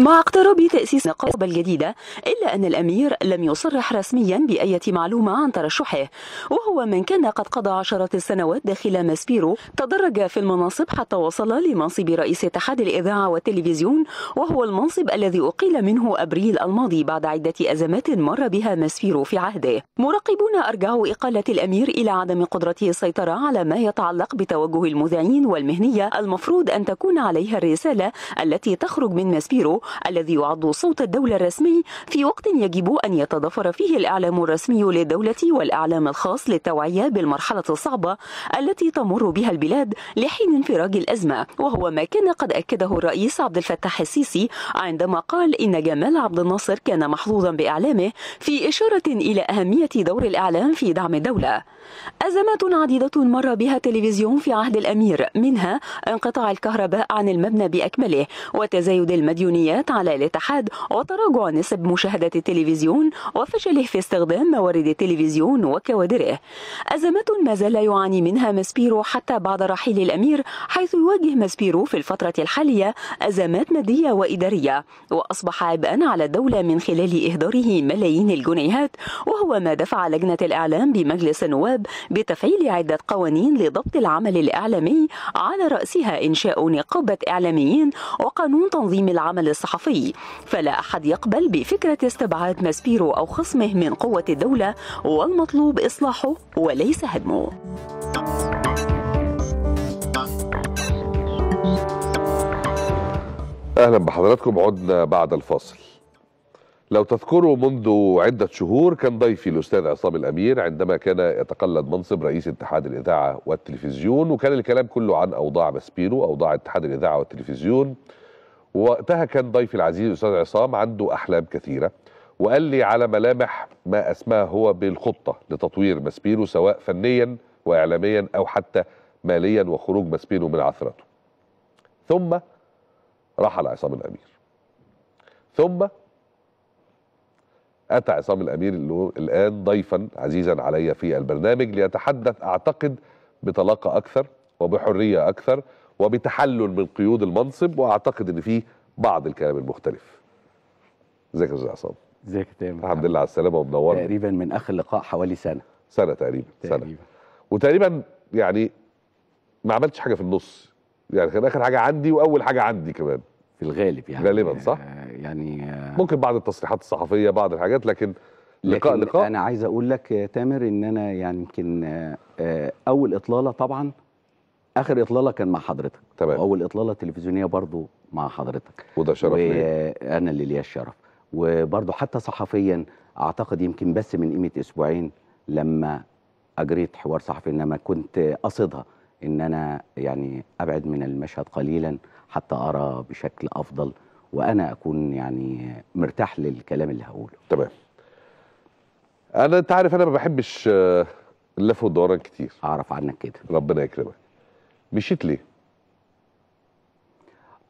مع اقتراب تأسيس النقابة الجديدة إلا أن الأمير لم يصرح رسميا بأية معلومة عن ترشحه وهو من كان قد قضى عشرات السنوات داخل ماسبيرو تدرج في المناصب حتى وصل لمنصب رئيس اتحاد الإذاعة والتلفزيون وهو المنصب الذي أقيل منه أبريل الماضي بعد عدة أزمات مر بها ماسبيرو في عهده. مراقبون أرجعوا إقالة الأمير إلى عدم قدرته السيطرة على ما يتعلق بتوجه المذيعين والمهنية المفروض أن تكون عليها الرسالة التي تخرج من ماسبيرو الذي يعد صوت الدولة الرسمي في وقت يجب أن يتضافر فيه الإعلام الرسمي للدولة والإعلام الخاص للتوعية بالمرحلة الصعبة التي تمر بها البلاد لحين انفراج الأزمة. وهو ما كان قد أكده الرئيس عبد الفتاح السيسي عندما قال إن جمال عبد الناصر كان محظوظا بإعلامه في إشارة إلى أهمية دور الإعلام في دعم الدولة. أزمات عديدة مر بها التلفزيون في عهد الأمير منها انقطاع الكهرباء عن المبنى بأكمله وتزايد المديونيات على الاتحاد وتراجع نسب مشاهدة التلفزيون وفشله في استخدام موارد التلفزيون وكوادره. أزمات ما زال يعاني منها ماسبيرو حتى بعد رحيل الأمير حيث يواجه ماسبيرو في الفترة الحالية أزمات مادية وإدارية وأصبح عبئا على الدولة من خلال إهداره ملايين الجنيهات وهو ما دفع لجنة الإعلام بمجلس النواب بتفعيل عدة قوانين لضبط العمل الإعلامي على رأسها إنشاء نقابة إعلاميين وقانون تنظيم العمل الصحفي. فلا أحد يقبل بفكرة استبعاد ماسبيرو أو خصمه من قوة الدولة والمطلوب إصلاحه وليس هدمه. أهلا بحضراتكم عدنا بعد الفاصل. لو تذكروا منذ عدة شهور كان ضيفي الأستاذ عصام الأمير عندما كان يتقلد منصب رئيس اتحاد الإذاعة والتلفزيون وكان الكلام كله عن أوضاع ماسبيرو أوضاع اتحاد الإذاعة والتلفزيون. وقتها كان ضيفي العزيز الأستاذ عصام عنده أحلام كثيرة وقال لي على ملامح ما أسماه هو بالخطة لتطوير ماسبيرو سواء فنيا وإعلاميا أو حتى ماليا وخروج ماسبيرو من عثرته. ثم رحل عصام الأمير. ثم أتى عصام الأمير اللي الآن ضيفا عزيزا علي في البرنامج ليتحدث أعتقد بطلاقة أكثر وبحرية أكثر وبتحلل من قيود المنصب وأعتقد أن فيه بعض الكلام المختلف. إزيك يا أستاذ عصام؟ إزيك يا تامر؟ الحمد لله على السلامة ومنورنا تقريبا من آخر لقاء حوالي سنة. سنة تقريبا تقريبا. وتقريبا يعني ما عملتش حاجة في النص. يعني كان آخر حاجة عندي وأول حاجة عندي كمان. في الغالب يعني. غالباً، صح؟ يعني ممكن بعض التصريحات الصحفية بعض الحاجات لكن لقاء لكن لقاء أنا عايز أقول لك يا تامر إن أنا يعني يمكن آه، أول إطلالة طبعا آخر إطلالة كان مع حضرتك. تمام. وأول إطلالة تلفزيونية برضو مع حضرتك. وده شرف ليا. وأنا اللي ليا الشرف. وبرضو حتى صحفيا أعتقد يمكن بس من قيمة أسبوعين لما أجريت حوار صحفي إنما كنت قصدها إن أنا يعني أبعد من المشهد قليلا حتى أرى بشكل أفضل وأنا أكون يعني مرتاح للكلام اللي هقوله. تمام. أنا أنت عارف أنا ما بحبش آه، اللف والدوران كتير. أعرف عنك كده. ربنا يكرمك. مشيت ليه؟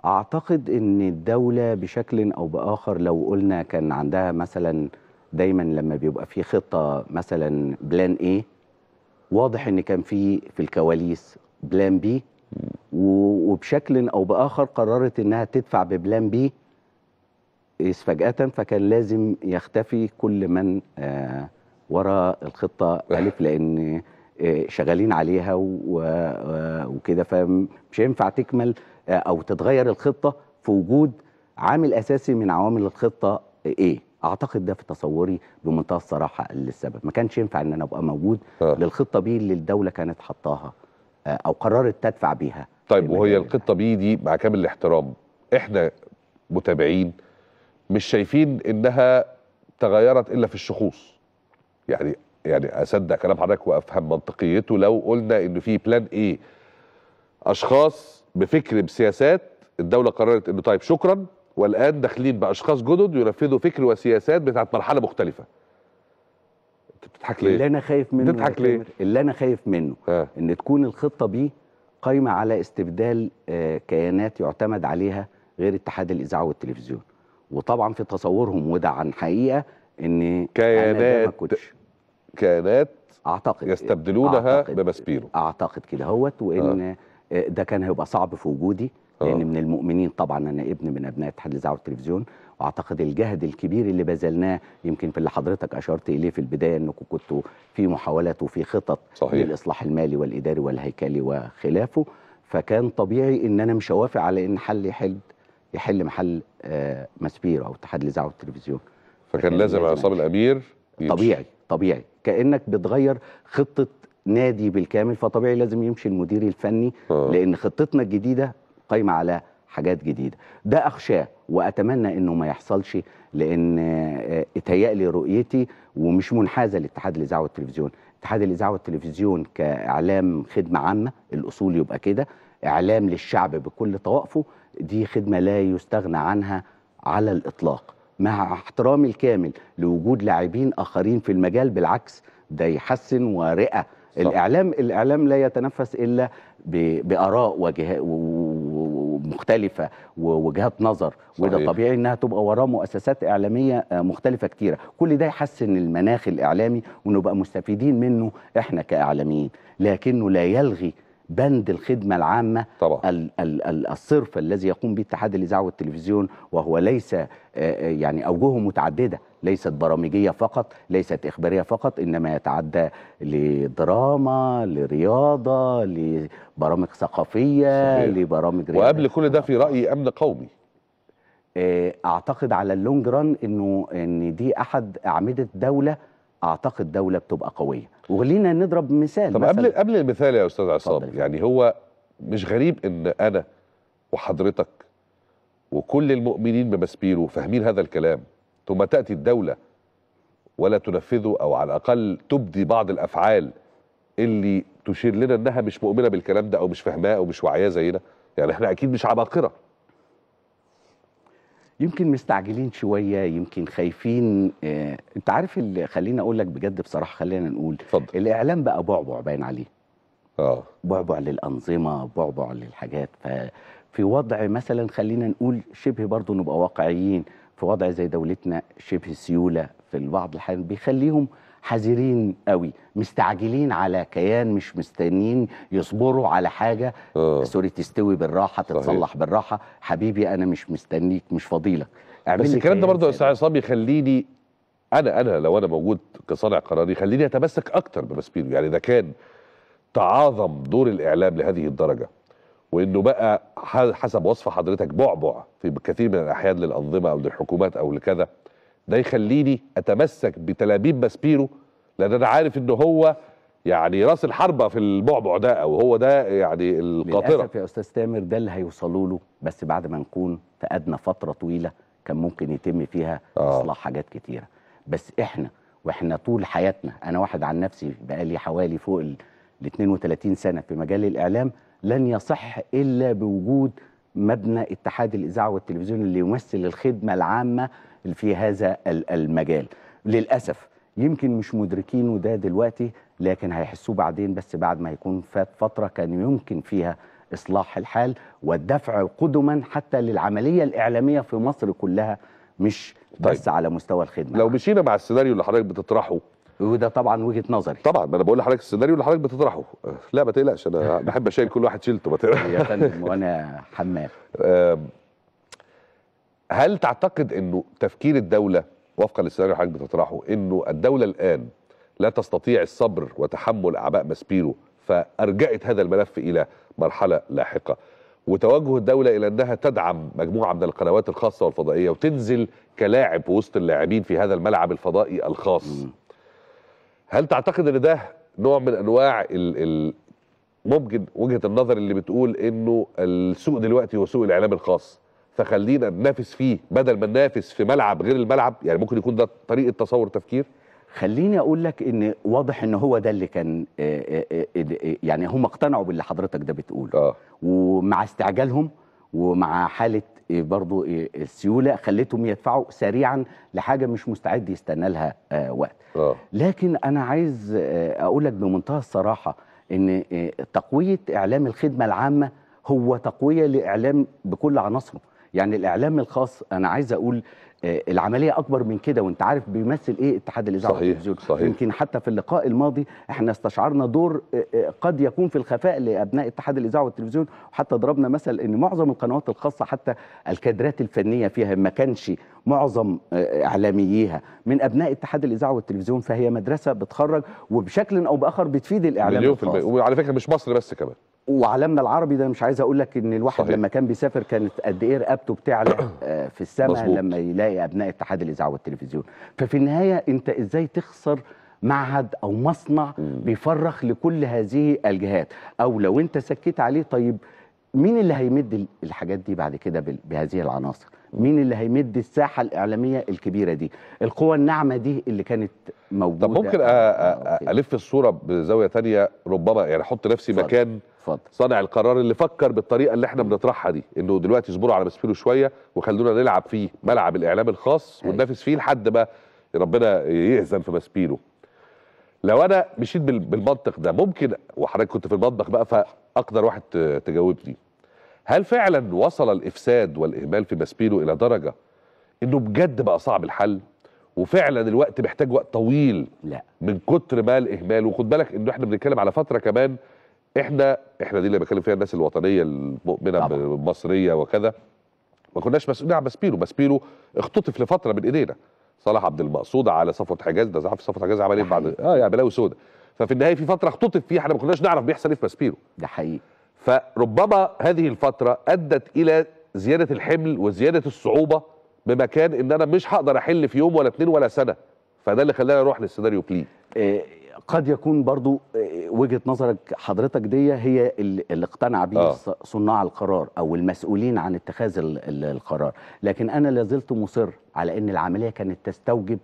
أعتقد إن الدولة بشكل أو بآخر لو قلنا كان عندها مثلا دايما لما بيبقى في خطة مثلا plan A واضح إن كان في في الكواليس plan B وبشكل أو بآخر قررت انها تدفع ب plan B فجأة فكان لازم يختفي كل من آه ورا الخطة ألف لأن آه شغالين عليها وكده. فمش هينفع تكمل آه، أو تتغير الخطة في وجود عامل أساسي من عوامل الخطة إيه؟ أعتقد ده في تصوري بمنتهى الصراحة السبب ما كانش ينفع إن أنا أبقى موجود. للخطة بي اللي الدولة كانت حطاها. آه، أو قررت تدفع بيها. طيب وهي الخطة بي دي مع كامل الاحترام. إحنا متابعين مش شايفين إنها تغيرت إلا في الشخوص. يعني يعني أصدق كلام حضرتك وأفهم منطقيته لو قلنا إن في بلان إيه أشخاص بفكر بسياسات الدولة قررت انه طيب شكرا والآن داخلين بأشخاص جدد ينفذوا فكر وسياسات بتاعت مرحلة مختلفة. بتضحك اللي ليه؟ أنا خايف منه بتضحك ليه؟ اللي أنا خايف منه ها إن تكون الخطة دي قايمة على استبدال آه، كيانات يعتمد عليها غير اتحاد الإذاعة والتلفزيون وطبعا في تصورهم وده عن حقيقة إن كيانات كيانات أعتقد يستبدلونها أعتقد- بمسبيرو أعتقد كده هوت وإن آه، ده كان هيبقى صعب في وجودي لأن آه. من المؤمنين طبعا أنا ابن من أبناء اتحاد الإذاعة والتلفزيون واعتقد الجهد الكبير اللي بذلناه يمكن في اللي حضرتك أشرت إليه في البداية انكم كنتوا في محاولات وفي خطط صحيح. للإصلاح المالي والإداري والهيكلي وخلافه فكان طبيعي إن أنا مش هوافق على إن حل يحل يحل محل آه، ماسبيرو أو اتحاد الإذاعة والتلفزيون فكان لازم عصام. الأمير يمشي. طبيعي طبيعي كأنك بتغير خطة نادي بالكامل فطبيعي لازم يمشي المدير الفني آه. لأن خطتنا الجديدة قايمة على حاجات جديدة. ده أخشاه وأتمنى إنه ما يحصلش لأن آه، إتهيألي رؤيتي ومش منحازة لاتحاد الإذاعة والتلفزيون. اتحاد الإذاعة والتلفزيون كإعلام خدمة عامة الأصول يبقى كده. إعلام للشعب بكل طوائفه دي خدمة لا يستغنى عنها على الإطلاق. مع احترامي الكامل لوجود لاعبين آخرين في المجال بالعكس ده يحسن ورئة. صح. الإعلام الإعلام لا يتنفس إلا بآراء مختلفة ووجهات نظر وده صحيح. طبيعي إنها تبقى وراه مؤسسات إعلامية آه، مختلفة كتيرة. كل ده يحسن المناخ الإعلامي ونبقى مستفيدين منه إحنا كإعلاميين. لكنه لا يلغي بند الخدمة العامة طبعا. ال- ال- ال- الصرف الذي يقوم به اتحاد الإذاعة والتلفزيون وهو ليس آه، آه، يعني أوجهه متعددة. ليست برامجية فقط ليست إخبارية فقط إنما يتعدى لدراما لرياضة لبرامج ثقافية صحيح. لبرامج وقبل رياضية. كل ده في رأيي أمن قومي آه، أعتقد على اللونج ران إنه إن دي أحد أعمدة دولة أعتقد دولة بتبقى قوية وخلينا نضرب مثال طب. قبل قبل المثال يا أستاذ عصام. يعني هو مش غريب إن أنا وحضرتك وكل المؤمنين بمسبيرو فاهمين هذا الكلام ثم تأتي الدولة ولا تنفذه أو على الأقل تبدي بعض الأفعال اللي تشير لنا إنها مش مؤمنة بالكلام ده أو مش فاهماه أو مش واعياه زينا. يعني إحنا أكيد مش عباقرة. يمكن مستعجلين شوية يمكن خايفين آه، أنت عارف اللي خليني أقول لك بجد بصراحة خلينا نقول اتفضل. الإعلام بقى بعبع باين عليه. آه. بعبع للأنظمة بعبع للحاجات. ففي وضع مثلا خلينا نقول شبه برضه نبقى واقعيين في وضع زي دولتنا شبه سيولة في بعض الحالات بيخليهم حذرين قوي مستعجلين على كيان مش مستنيين يصبروا على حاجة. آه. سوري تستوي بالراحة صحيح. تتصلح بالراحة. حبيبي أنا مش مستنيك مش فضيلك. بس الكلام ده برضه يا أستاذ عصام يخليني أنا أنا لو أنا موجود كصانع قرار يخليني أتمسك أكتر بمسبيرو يعني اذا كان تعاظم دور الإعلام لهذه الدرجة وإنه بقى حسب وصف حضرتك بعبع. في كثير من الأحيان للأنظمة أو للحكومات أو لكذا ده يخليني أتمسك بتلابيب ماسبيرو لأن أنا عارف إن هو يعني راس الحربة في البعبع ده أو هو ده يعني القاطرة للأسف يا أستاذ تامر ده اللي هيوصلوا له بس بعد ما نكون في أدنى فترة طويلة كان ممكن يتم فيها آه. إصلاح حاجات كتيرة بس إحنا وإحنا طول حياتنا أنا واحد عن نفسي بقالي حوالي فوق ال ال 32 سنة في مجال الإعلام لن يصح إلا بوجود مبنى اتحاد الإذاعة والتلفزيون اللي يمثل الخدمة العامة في هذا ال- المجال للأسف يمكن مش مدركينه ده دلوقتي لكن هيحسوه بعدين بس بعد ما يكون فات فترة كان يمكن فيها إصلاح الحال والدفع قدما حتى للعملية الإعلامية في مصر كلها مش بس طيب. على مستوى الخدمة لو مشينا مع السيناريو اللي حضرتك بتطرحه وده طبعا وجهة نظري. طبعا أنا بقول لحضرتك السيناريو اللي حضرتك بتطرحه. لا ما تقلقش أنا بحب اشيل كل واحد شيلته ما تقلقش. يا فندم وأنا حمام. هل تعتقد إنه تفكير الدولة وفقا للسيناريو اللي حضرتك بتطرحه إنه الدولة الآن لا تستطيع الصبر وتحمل أعباء ماسبيرو فأرجعت هذا الملف إلى مرحلة لاحقة؟ وتوجه الدولة إلى أنها تدعم مجموعة من القنوات الخاصة والفضائية وتنزل كلاعب وسط اللاعبين في هذا الملعب الفضائي الخاص. مم. هل تعتقد ان ده نوع من انواع ال ال ممكن وجهة النظر اللي بتقول انه السوق دلوقتي هو سوق الإعلام الخاص؟ فخلينا ننافس فيه بدل ما ننافس في ملعب غير الملعب؟ يعني ممكن يكون ده طريقة تصور تفكير؟ خليني أقول لك إن واضح إن هو ده اللي كان آه، آه، آه، يعني هم اقتنعوا باللي حضرتك ده بتقوله. آه. ومع استعجالهم ومع حالة برضو إيه السيولة خلتهم يدفعوا سريعا لحاجة مش مستعد يستنى لها آه وقت. آه. لكن أنا عايز آه أقول لك بمنتهى الصراحة إن آه تقوية إعلام الخدمة العامة هو تقوية لإعلام بكل عناصره. يعني الإعلام الخاص أنا عايز أقول آه، العملية أكبر من كده وأنت عارف بيمثل إيه اتحاد الإذاعة والتلفزيون. صحيح. يمكن حتى في اللقاء الماضي إحنا استشعرنا دور آه، آه، قد يكون في الخفاء لأبناء اتحاد الإذاعة والتلفزيون وحتى ضربنا مثل إن معظم القنوات الخاصة حتى الكادرات الفنية فيها ما كانش معظم آه، إعلامييها. من أبناء اتحاد الإذاعة والتلفزيون فهي مدرسة بتخرج وبشكل أو بآخر بتفيد الإعلام مليون في الخاص. وعلى فكرة مش مصر بس كمان. وعالمنا العربي ده مش عايز أقول لك إن الواحد صحيح. لما كان بيسافر كانت قد إيه رقبته بتعلى آه، في السماء. لما يلاقي أبناء اتحاد الإذاعة والتلفزيون ففي النهاية أنت إزاي تخسر معهد أو مصنع بيفرخ لكل هذه الجهات أو لو أنت سكيت عليه طيب مين اللي هيمد ال- الحاجات دي بعد كده بهذه العناصر مين اللي هيمد الساحة الإعلامية الكبيرة دي القوى الناعمة دي اللي كانت موجودة طب ممكن أ- آه، أ- ألف الصورة بزاوية تانية ربما يعني أحط نفسي. مكان اتفضل. صانع القرار اللي فكر بالطريقة اللي إحنا بنطرحها دي انه دلوقتي اصبروا على مسبيرو شوية وخلونا نلعب في ملعب الإعلام الخاص. وننافس فيه لحد ما ربنا يأذن في مسبيرو لو أنا مشيت بال- بالمنطق ده ممكن وحضرتك كنت في المطبخ بقى فأقدر واحد تجاوبني. هل فعلا وصل الإفساد والإهمال في مسبيرو إلى درجة إنه بجد بقى صعب الحل؟ وفعلا الوقت محتاج وقت طويل لا. من كتر ما الإهمال؟ وخد بالك إنه إحنا بنتكلم على فترة كمان إحنا إحنا دي اللي بتكلم فيها الناس الوطنية المؤمنة. بالمصريه وكذا. ما كناش مسؤولين. عن ماسبيرو ماسبيرو اختطف لفترة من إيدينا. صلاح عبد المقصود على صفوة حجاز. ده عارف صفوة حجاز عمل إيه بعد آه يعني بلاوي سودا ففي النهاية في فترة اختطف فيها. إحنا ما كناش نعرف بيحصل إيه في ماسبيرو ده حقيقي. فربما هذه الفترة أدت إلى زيادة الحمل وزيادة الصعوبة بمكان إن أنا مش هقدر أحل في يوم ولا اتنين ولا سنة. فده اللي خلاني أروح للسيناريو بلي آه، قد يكون برضو آه، وجهة نظرك حضرتك دي هي ال- اللي اقتنع بيه آه. صناع القرار أو المسؤولين عن اتخاذ ال- ال- القرار. لكن أنا لازلت مصر على إن العملية كانت تستوجب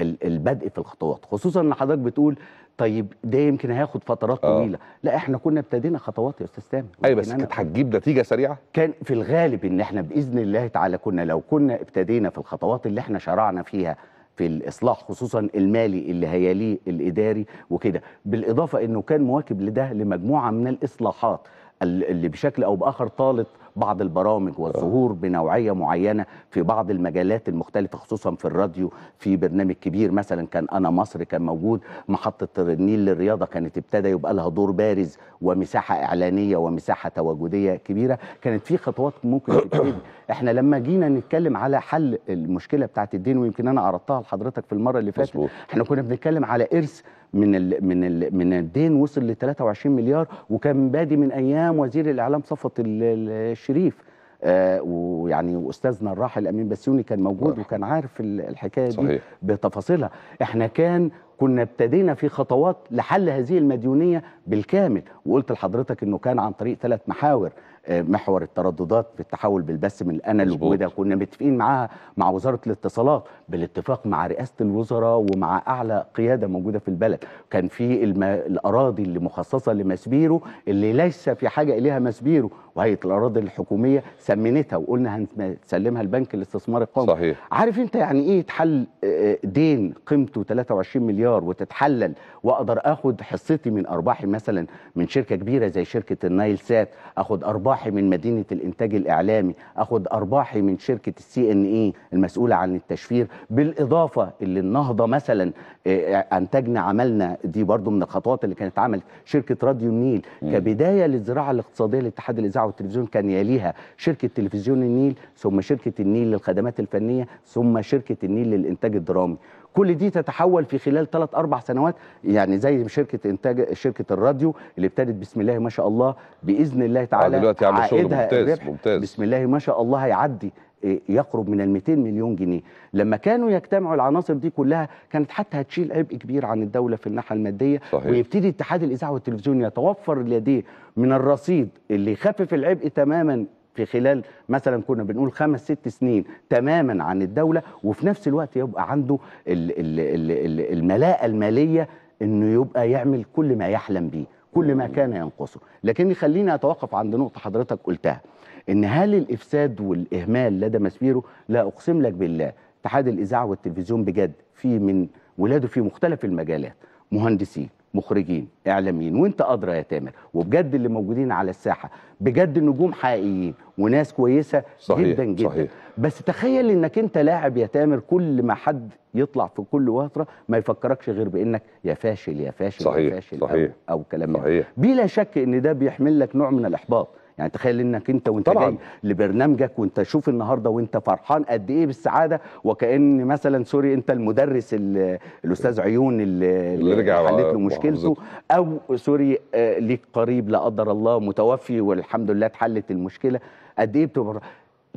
ال- البدء في الخطوات. خصوصا إن حضرتك بتقول طيب ده يمكن هياخد فترات آه. طويلة. لا إحنا كنا ابتدينا خطوات يا أستاذ تامر. أيوه بس كانت هتجيب نتيجة سريعة؟ كان في الغالب إن إحنا بإذن الله تعالى كنا لو كنا ابتدينا في الخطوات اللي إحنا شرعنا فيها في الإصلاح خصوصا المالي اللي هيليه الإداري وكده. بالإضافة إنه كان مواكب لده لمجموعة من الإصلاحات ال- اللي بشكل أو بآخر طالت بعض البرامج والظهور بنوعية معينة في بعض المجالات المختلفة خصوصا في الراديو في برنامج كبير مثلا كان أنا مصر كان موجود محطة النيل للرياضة كانت ابتدى يبقى لها دور بارز ومساحة إعلانية ومساحة تواجدية كبيرة كانت في خطوات ممكن تبتدي إحنا لما جينا نتكلم على حل المشكلة بتاعت الدين ويمكن أنا عرضتها لحضرتك في المرة اللي فاتت. إحنا كنا بنتكلم على إرث من ال من ال من الدين وصل ل 23 مليار وكان بادي من أيام وزير الإعلام صفوت ال- ال- الشريف. آه ويعني أستاذنا الراحل أمين بسيوني كان موجود وكان عارف ال- الحكاية دي صحيح. بتفاصيلها. إحنا كان كنا ابتدينا في خطوات لحل هذه المديونية بالكامل. وقلت لحضرتك إنه كان عن طريق ثلاث محاور. محور الترددات في التحول بالبث من ال analog. وده كنا متفقين معاها مع وزارة الاتصالات بالاتفاق مع رئاسة الوزراء ومع أعلى قيادة موجودة في البلد. كان في الم... الأراضي اللي مخصصة لمسبيرو اللي ليس في حاجة إليها مسبيرو وهيئة الأراضي الحكومية سمنتها وقلنا هنسلمها البنك الاستثمار القومي. صحيح. عارف أنت يعني إيه يتحل آه، دين قيمته 23 مليار وتتحلل وأقدر آخد حصتي من أرباحي مثلا من شركة كبيرة زي شركة النايل سات آخد أرباحي من مدينة الإنتاج الإعلامي اخد أرباحي من شركة السي ان اي المسؤولة عن التشفير بالإضافة اللي النهضة مثلا آه، أنتجنا عملنا دي برضو من الخطوات اللي كانت عملت شركة راديو النيل. كبداية للزراعة الاقتصادية لاتحاد الإذاعة والتلفزيون كان يليها شركة تلفزيون النيل ثم شركة النيل للخدمات الفنية ثم شركة النيل للإنتاج الدرامي. كل دي تتحول في خلال ثلاث أربع سنوات يعني زي شركة إنتاج شركة الراديو اللي ابتدت بسم الله ما شاء الله بإذن الله تعالى دلوقتي عامل شغل ممتاز، ممتاز. بسم الله ما شاء الله هيعدي إيه، يقرب من ال 200 مليون جنيه لما كانوا يجتمعوا العناصر دي كلها كانت حتى هتشيل عبء كبير عن الدولة في الناحية المادية صحيح. ويبتدي اتحاد الإذاعة والتلفزيون يتوفر لديه من الرصيد اللي يخفف العبء تماما في خلال مثلا كنا بنقول خمس ست سنين تماما عن الدولة وفي نفس الوقت يبقى عنده ال ال ال ال الملاءة المالية إنه يبقى يعمل كل ما يحلم به كل ما كان ينقصه. لكن خليني أتوقف عند نقطة حضرتك قلتها إن هل الإفساد والإهمال لدى مسبيرو لا أقسم لك بالله اتحاد الإذاعة والتلفزيون بجد في من ولاده في مختلف المجالات مهندسين مخرجين إعلاميين وأنت أدرى يا تامر وبجد اللي موجودين على الساحة بجد نجوم حقيقيين وناس كويسة صحيح، جدا جدا صحيح. بس تخيل إنك أنت لاعب يا تامر كل ما حد يطلع في كل فترة ما يفكركش غير بإنك يا فاشل يا فاشل صحيح، يا فاشل صحيح. أو, أو كلام ده. صحيح بلا شك إن ده بيحمل لك نوع من الإحباط يعني تخيل إنك أنت وأنت طبعاً. جاي لبرنامجك وأنت شوف النهارده وأنت فرحان قد إيه بالسعادة وكأن مثلا sorry أنت المدرس ال- الأستاذ عيون اللي, اللي رجع حلت له. مشكلته أو sorry آه، ليك قريب لا قدر الله متوفي والحمد لله اتحلت المشكلة قد إيه بتبقى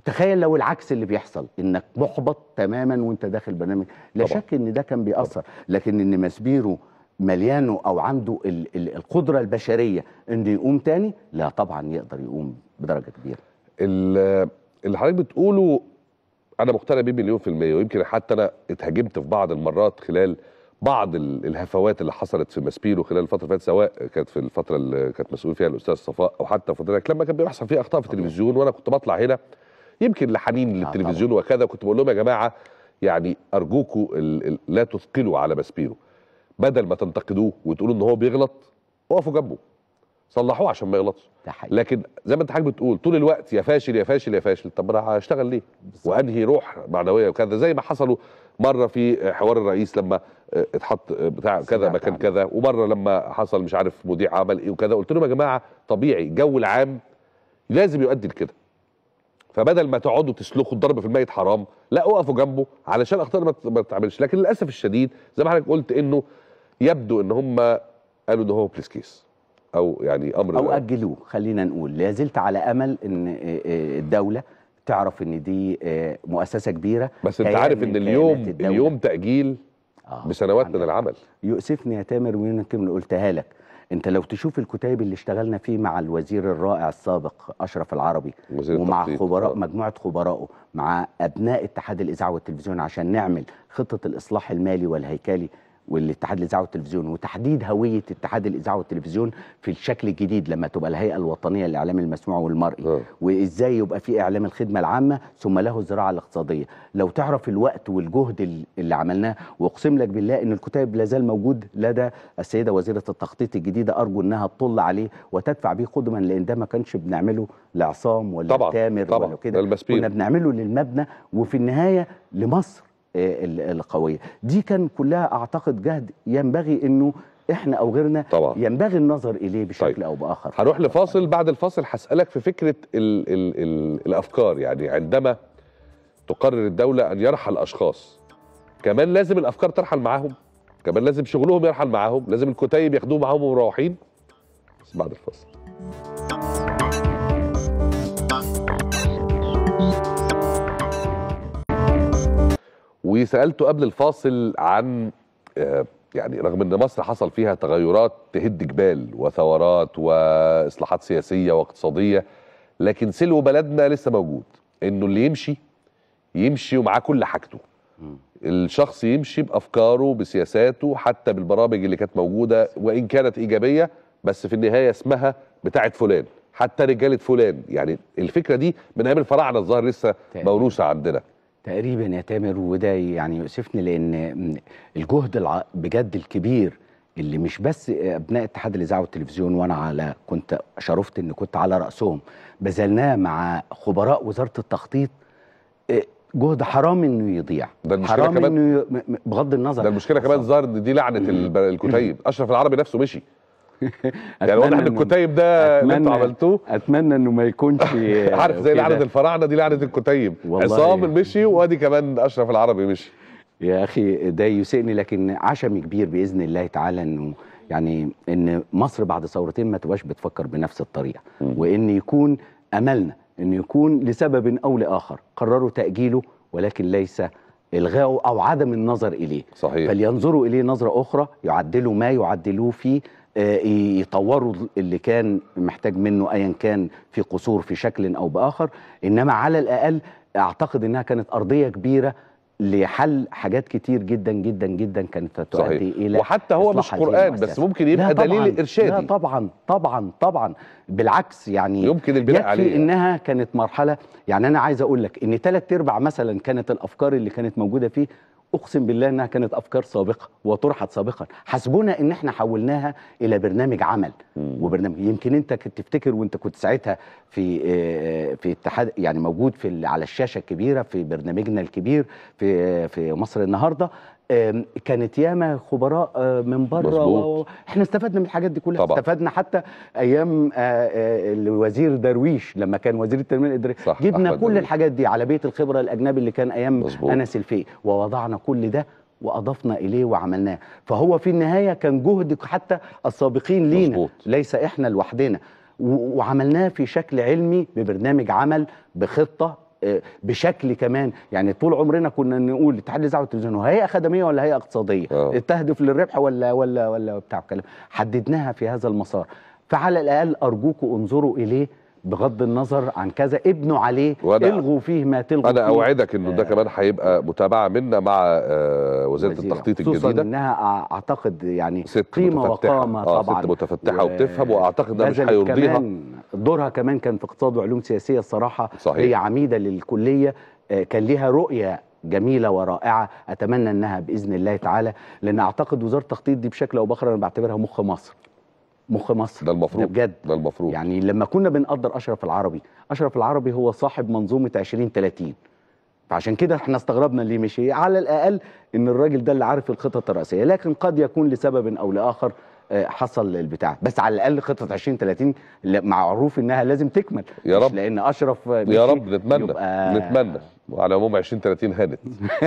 تخيل لو العكس اللي بيحصل إنك محبط تماما وأنت داخل برنامج لا طبعاً. شك إن ده كان بيأثر لكن إن مسبيرو مليانه أو عنده ال ال القدرة البشرية إنه يقوم تاني؟ لا طبعا يقدر يقوم بدرجة كبيرة. ال- اللي حضرتك بتقوله أنا مقتنع بيه مليون في المية ويمكن حتى أنا اتهاجمت في بعض المرات خلال بعض ال- الهفوات اللي حصلت في ماسبيرو خلال الفترة اللي فاتت سواء كانت في الفترة اللي كانت مسؤول فيها الأستاذ صفاء أو حتى فترتك لما كان بيحصل فيها أخطاء في التلفزيون وأنا كنت بطلع هنا يمكن لحنين آه، للتلفزيون وكذا كنت بقول لهم يا جماعة يعني أرجوكوا لا تثقلوا على ماسبيرو. بدل ما تنتقدوه وتقولوا إن هو بيغلط وقفوا جنبه. صلحوه عشان ما يغلطش. لكن زي ما أنت حضرتك بتقول طول الوقت يا فاشل يا فاشل يا فاشل. طب أنا هشتغل ليه؟ وأنهي روح معنوية وكذا؟ زي ما حصلوا مرة في حوار الرئيس لما آه، اتحط آه، بتاع كذا مكان. كذا. ومرة لما حصل مش عارف مذيع عمل إيه وكذا قلت لهم يا جماعة طبيعي الجو العام لازم يؤدي لكده. فبدل ما تقعدوا تسلخوا الضرب في الميت حرام لا اقفوا جنبه علشان الاخطاء ما تتعملش. لكن للأسف الشديد زي ما حضرتك قلت إنه يبدو إن هم قالوا ان هو بليس كيس أو يعني أمر أو أجلوه خلينا نقول لا زلت على أمل إن آه، آه، الدولة تعرف إن دي آه، مؤسسة كبيرة بس أنت عارف إن اليوم. اليوم تأجيل آه، بسنوات من العمل يؤسفني يا تامر ويمكن قلتها لك أنت لو تشوف الكتيب اللي اشتغلنا فيه مع الوزير الرائع السابق أشرف العربي ومع التخطيط. خبراء آه. مجموعة خبرائه مع أبناء اتحاد الإذاعة والتلفزيون عشان نعمل خطة الإصلاح المالي والهيكلي والاتحاد الإذاعة والتلفزيون وتحديد هوية اتحاد الإذاعة والتلفزيون في الشكل الجديد لما تبقى الهيئة الوطنية للاعلام المسموع والمرئي آه. وإزاي يبقى في إعلام الخدمة العامة ثم له الزراعة الاقتصادية لو تعرف الوقت والجهد ال- اللي عملناه وأقسم لك بالله إن الكتاب لا زال موجود لدى السيدة وزيرة التخطيط الجديدة أرجو إنها تطل عليه وتدفع به قدما لأن ده ما كانش بنعمله لعصام ولا طبعاً، تامر طبعاً، ولا ده كده. كنا بنعمله للمبنى وفي النهاية لمصر القوية. دي كان كلها أعتقد جهد ينبغي إنه إحنا أو غيرنا طبعاً. ينبغي النظر إليه بشكل طيب. أو بآخر. هروح لفاصل. بعد الفاصل هسألك في فكرة ال ال ال الأفكار. يعني عندما تقرر الدولة أن يرحل أشخاص كمان لازم الأفكار ترحل معاهم. كمان لازم شغلهم يرحل معاهم. لازم الكتيب ياخدوه معاهم ومروحين بس بعد الفاصل. وسألته قبل الفاصل عن آه، يعني رغم إن مصر حصل فيها تغيرات تهد جبال وثورات وإصلاحات سياسية واقتصادية لكن سلو بلدنا لسه موجود إنه اللي يمشي يمشي ومعاه كل حاجته. الشخص يمشي بأفكاره بسياساته حتى بالبرامج اللي كانت موجودة وإن كانت إيجابية بس في النهاية اسمها بتاعت فلان حتى رجالة فلان يعني الفكرة دي من أيام الفراعنة الظاهر لسه. موروثه عندنا تقريبا يا تامر وده يعني يؤسفني لأن الجهد الع... بجد الكبير اللي مش بس أبناء اتحاد الاذاعه والتلفزيون وأنا على كنت شرفت إن كنت على رأسهم بذلناه مع خبراء وزارة التخطيط إيه، جهد حرام إنه يضيع. ده المشكلة حرام كمان- إنه ي... بغض النظر. ده المشكلة كمان ظهر دي لعنة الكتيب. أشرف العربي نفسه مشي. يعني واضح إن الكتيب ده اللي أنتوا عملتوه أتمنى إنه ما يكونش عارف زي. لعنة الفراعنة دي لعنة الكتيب. عصام مشي وأدي كمان أشرف العربي مشي يا أخي ده يسئني لكن عشم كبير بإذن الله تعالى إنه يعني إن مصر بعد ثورتين ما تبقاش بتفكر بنفس الطريقة. وإن يكون أملنا إن يكون لسبب أو لآخر قرروا تأجيله ولكن ليس الغائه أو عدم النظر إليه صحيح فلينظروا إليه نظرة أخرى يعدلوا ما يعدلوه فيه يطوروا اللي كان محتاج منه ايا كان في قصور في شكل أو بآخر. إنما على الأقل أعتقد إنها كانت أرضية كبيرة لحل حاجات كتير جدا جدا جدا كانت صحيح. إلى وحتى هو مش قرآن بس. ممكن لا يبقى دليل لا إرشادي. طبعا. طبعا. طبعا. بالعكس يعني يمكن البناء يكفي عليه. إنها كانت مرحلة يعني أنا عايز أقول لك إن ثلاث أرباع مثلا كانت الأفكار اللي كانت موجودة فيه أقسم بالله إنها كانت أفكار سابقة وطرحت سابقا. حسبنا إن إحنا حولناها إلى برنامج عمل مم. وبرنامج. يمكن أنت كنت تفتكر وأنت كنت ساعتها في آه، في اتحاد يعني موجود في على الشاشة الكبيرة في برنامجنا الكبير في آه، في مصر النهارده. كانت ياما خبراء آه، من بره. و- إحنا استفدنا من الحاجات دي كلها طبعا. استفدنا حتى أيام آه، آه، الوزير درويش لما كان وزير التنمية الإدارية جبنا كل درويش. الحاجات دي على بيت الخبرة الأجنبي اللي كان أيام مظبوط. أنس الفقي ووضعنا كل ده وأضفنا إليه وعملناه فهو في النهاية كان جهد حتى السابقين لينا مظبوط. ليس إحنا لوحدنا وعملناه في شكل علمي ببرنامج عمل بخطة بشكل كمان يعني طول عمرنا كنا نقول اتحاد الإذاعة والتلفزيون هيئه خدميه ولا هيئه اقتصادية؟ آه. تهدف للربح ولا ولا ولا بتاع كلام حددناها في هذا المسار. فعلى الأقل أرجوكم انظروا إليه بغض النظر عن كذا ابنوا عليه الغوا فيه ما تلغوا أنا أوعدك إنه ده آه. كمان هيبقى متابعة منا مع آه، وزاره. التخطيط خصوصا الجديدة إنها أع- أعتقد يعني ست قيمة متفتحة. وقامة آه، طبعا ست متفتحة وبتفهم وأعتقد ده مش هيرضيها. كمان دورها كمان كان في اقتصاد وعلوم سياسية الصراحة صحيح. هي عميدة للكلية آه، كان ليها رؤية جميلة ورائعة أتمنى إنها بإذن الله تعالى لأن أعتقد وزارة التخطيط دي بشكل أو بآخر أنا بعتبرها مخ مصر مخ مصر. ده المفروض بجد. ده المفروض. يعني لما كنا بنقدر أشرف العربي أشرف العربي هو صاحب منظومة 2030 فعشان كده إحنا استغربنا ليه مشي على الأقل إن الراجل ده اللي عارف الخطط الرئيسية لكن قد يكون لسبب أو لآخر آه، حصل البتاع بس على الأقل خطه 2030 لا- معروف إنها لازم تكمل. يا رب. لأن أشرف يا رب نتمنى. نتمنى. وعلى العموم 20 30 هانت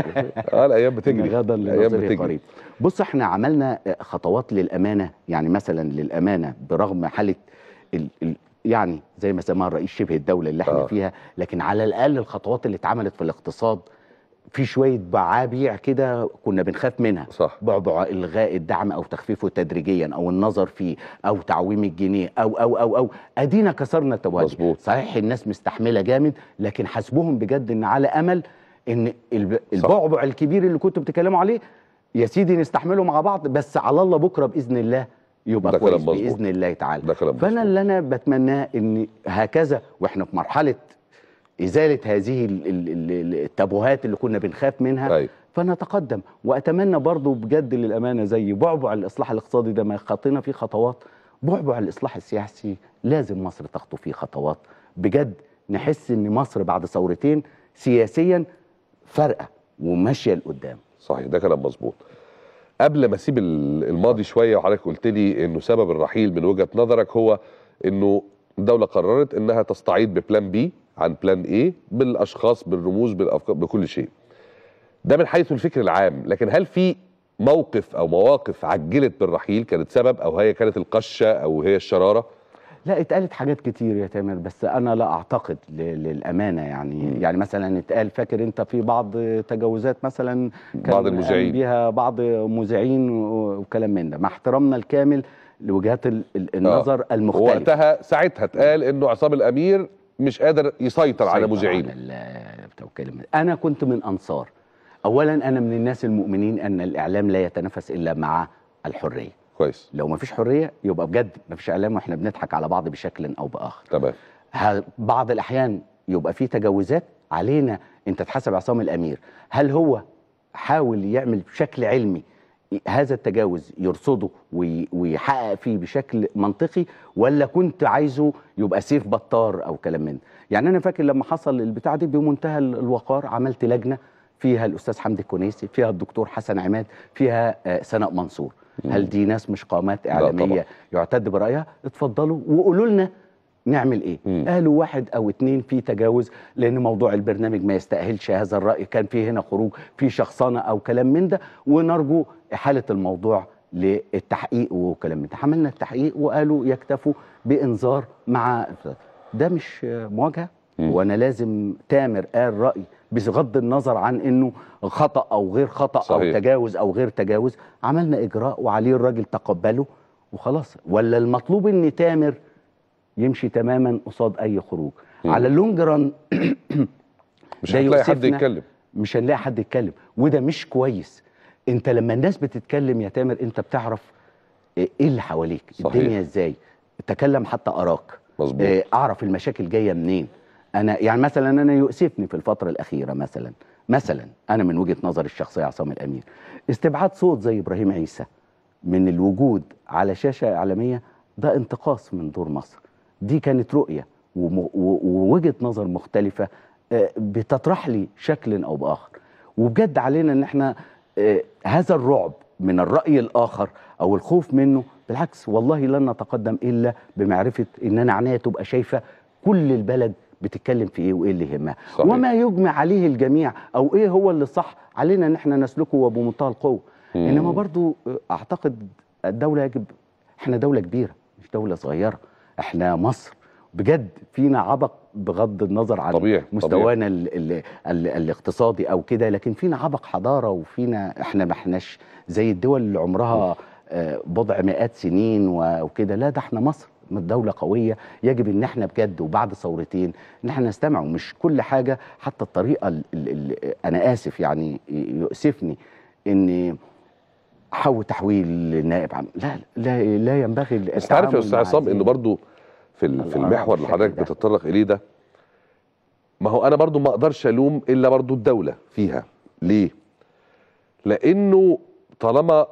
آه الأيام بتجري غدا الأيام بتجري قريب بص إحنا عملنا آه، خطوات للأمانة يعني مثلا للأمانة برغم حالة ال ال يعني زي ما سماها الرئيس شبه الدولة اللي إحنا. آه. فيها لكن على الأقل الخطوات اللي اتعملت في الاقتصاد في شوية بعابيع كده كنا بنخاف منها صح بعبع إلغاء الدعم أو تخفيفه تدريجيا أو النظر فيه أو تعويم الجنيه أو أو أو أو أدينا كسرنا التوازن مظبوط. صحيح الناس مستحملة جامد لكن حسبهم بجد إن على أمل إن الب- البعبع الكبير اللي كنتوا بتتكلموا عليه يا سيدي نستحمله مع بعض بس على الله بكرة بإذن الله يبقى كويس. بإذن الله تعالى فأنا. اللي أنا بتمناه إن هكذا وإحنا في مرحلة إزالة هذه ال- ال- ال- التابوهات اللي كنا بنخاف منها. أيوه فنتقدم. وأتمنى برضو بجد للأمانة زي بعبع الإصلاح الاقتصادي ده ما خطينا فيه خطوات. بعبع الإصلاح السياسي لازم مصر تخطو فيه خطوات. بجد نحس إن مصر بعد ثورتين سياسيا فارقة وماشية لقدام. صحيح ده كلام مظبوط. قبل ما أسيب ال- الماضي شوية وحضرتك قلت لي إنه سبب الرحيل من وجهة نظرك هو إنه الدولة قررت إنها تستعيد ب plan B عن plan A بالأشخاص بالرموز بالأفكار بكل شيء. ده من حيث الفكر العام. لكن هل في موقف أو مواقف عجلت بالرحيل؟ كانت سبب أو هي كانت القشة أو هي الشرارة؟ لا اتقالت حاجات كتير يا تامر بس أنا لا أعتقد للأمانة يعني. مم. يعني مثلا اتقال فاكر أنت في بعض تجاوزات مثلا كان بعض المذيعين. بيها بعض مذيعين وكلام من ده. مع احترامنا الكامل لوجهات ال- النظر المختلفه وقتها ساعتها اتقال إنه عصام الأمير مش قادر يسيطر على مذيعينه. أنا كنت من أنصار. اولا أنا من الناس المؤمنين أن الإعلام لا يتنافس إلا مع الحرية. كويس. لو ما فيش حرية يبقى بجد ما فيش إعلام وإحنا بنضحك على بعض بشكل أو بآخر. تمام. بعض الأحيان يبقى في تجاوزات؟ علينا. أنت تحاسب عصام الأمير. هل هو حاول يعمل بشكل علمي هذا التجاوز يرصده وي- ويحقق فيه بشكل منطقي ولا كنت عايزه يبقى سيف بطار أو كلام من يعني أنا فاكر لما حصل البتاع دي بمنتهى ال- الوقار عملت لجنة فيها الأستاذ حمدي الكنيسي فيها الدكتور حسن عماد فيها آه، سناء منصور. هل دي ناس مش قامات. إعلامية يعتد برأيها؟ اتفضلوا وقولوا لنا نعمل إيه مم. قالوا واحد أو اتنين في تجاوز لأن موضوع البرنامج ما يستاهلش هذا الرأي كان في هنا خروج في شخصنة أو كلام من ده ونرجو إحالة الموضوع للتحقيق وكلام من ده عملنا التحقيق وقالوا يكتفوا بإنذار مع ده مش مواجهة مم. وأنا لازم تامر قال رأي بغض النظر عن إنه خطأ أو غير خطأ صحيح. أو تجاوز أو غير تجاوز عملنا إجراء وعليه الراجل تقبله وخلاص ولا المطلوب ان تامر يمشي تماما قصاد أي خروج. مم. على اللونج ران مش ده هتلاقي حد. يتكلم. مش هنلاقي حد يتكلم. وده مش كويس. انت لما الناس بتتكلم يا تامر انت بتعرف إيه اللي حواليك. صحيح. الدنيا إزاي؟ تكلم حتى آراك. مظبوط. آه، أعرف المشاكل جاية منين. أنا يعني مثلا أنا يؤسفني في الفترة الأخيرة مثلا. مثلا أنا من وجهة نظري الشخصية عصام الامير استبعاد صوت زي إبراهيم عيسى من الوجود على شاشة إعلامية ده انتقاص من دور مصر. دي كانت رؤية وم- و- ووجهة نظر مختلفة آه، بتطرح لي شكل أو بآخر وبجد علينا إن إحنا آه، هذا الرعب من الرأي الآخر أو الخوف منه بالعكس والله لن نتقدم إلا بمعرفة إن أنا عينيا تبقى شايفة كل البلد بتتكلم في إيه وإيه اللي يهمها. وما يجمع عليه الجميع أو إيه هو اللي صح علينا إن إحنا نسلكه وبمنتهى القوة. إنما برضو آه، أعتقد الدولة يجب إحنا دولة كبيرة مش دولة صغيرة إحنا مصر. بجد فينا عبق بغض النظر عن طبيعي، مستوانا ال ال ال الاقتصادي أو كده لكن فينا عبق حضارة وفينا إحنا ما احناش زي الدول اللي عمرها آه، بضع مئات سنين وكده. لا ده إحنا مصر دولة قوية. يجب ان إحنا بجد وبعد ثورتين إن إحنا نستمع. ومش كل حاجة حتى الطريقة ال ال ال أنا آسف يعني يؤسفني إن حو تحويل النائب عام لا لا لا ينبغي بس تعرف يا أستاذ عصام هذه ان برضو في في المحور اللي بالشكل حضرتك. بتتطرق إليه ده ما هو أنا برضو ما أقدرش ألوم إلا برضو الدولة فيها ليه لأنه طالما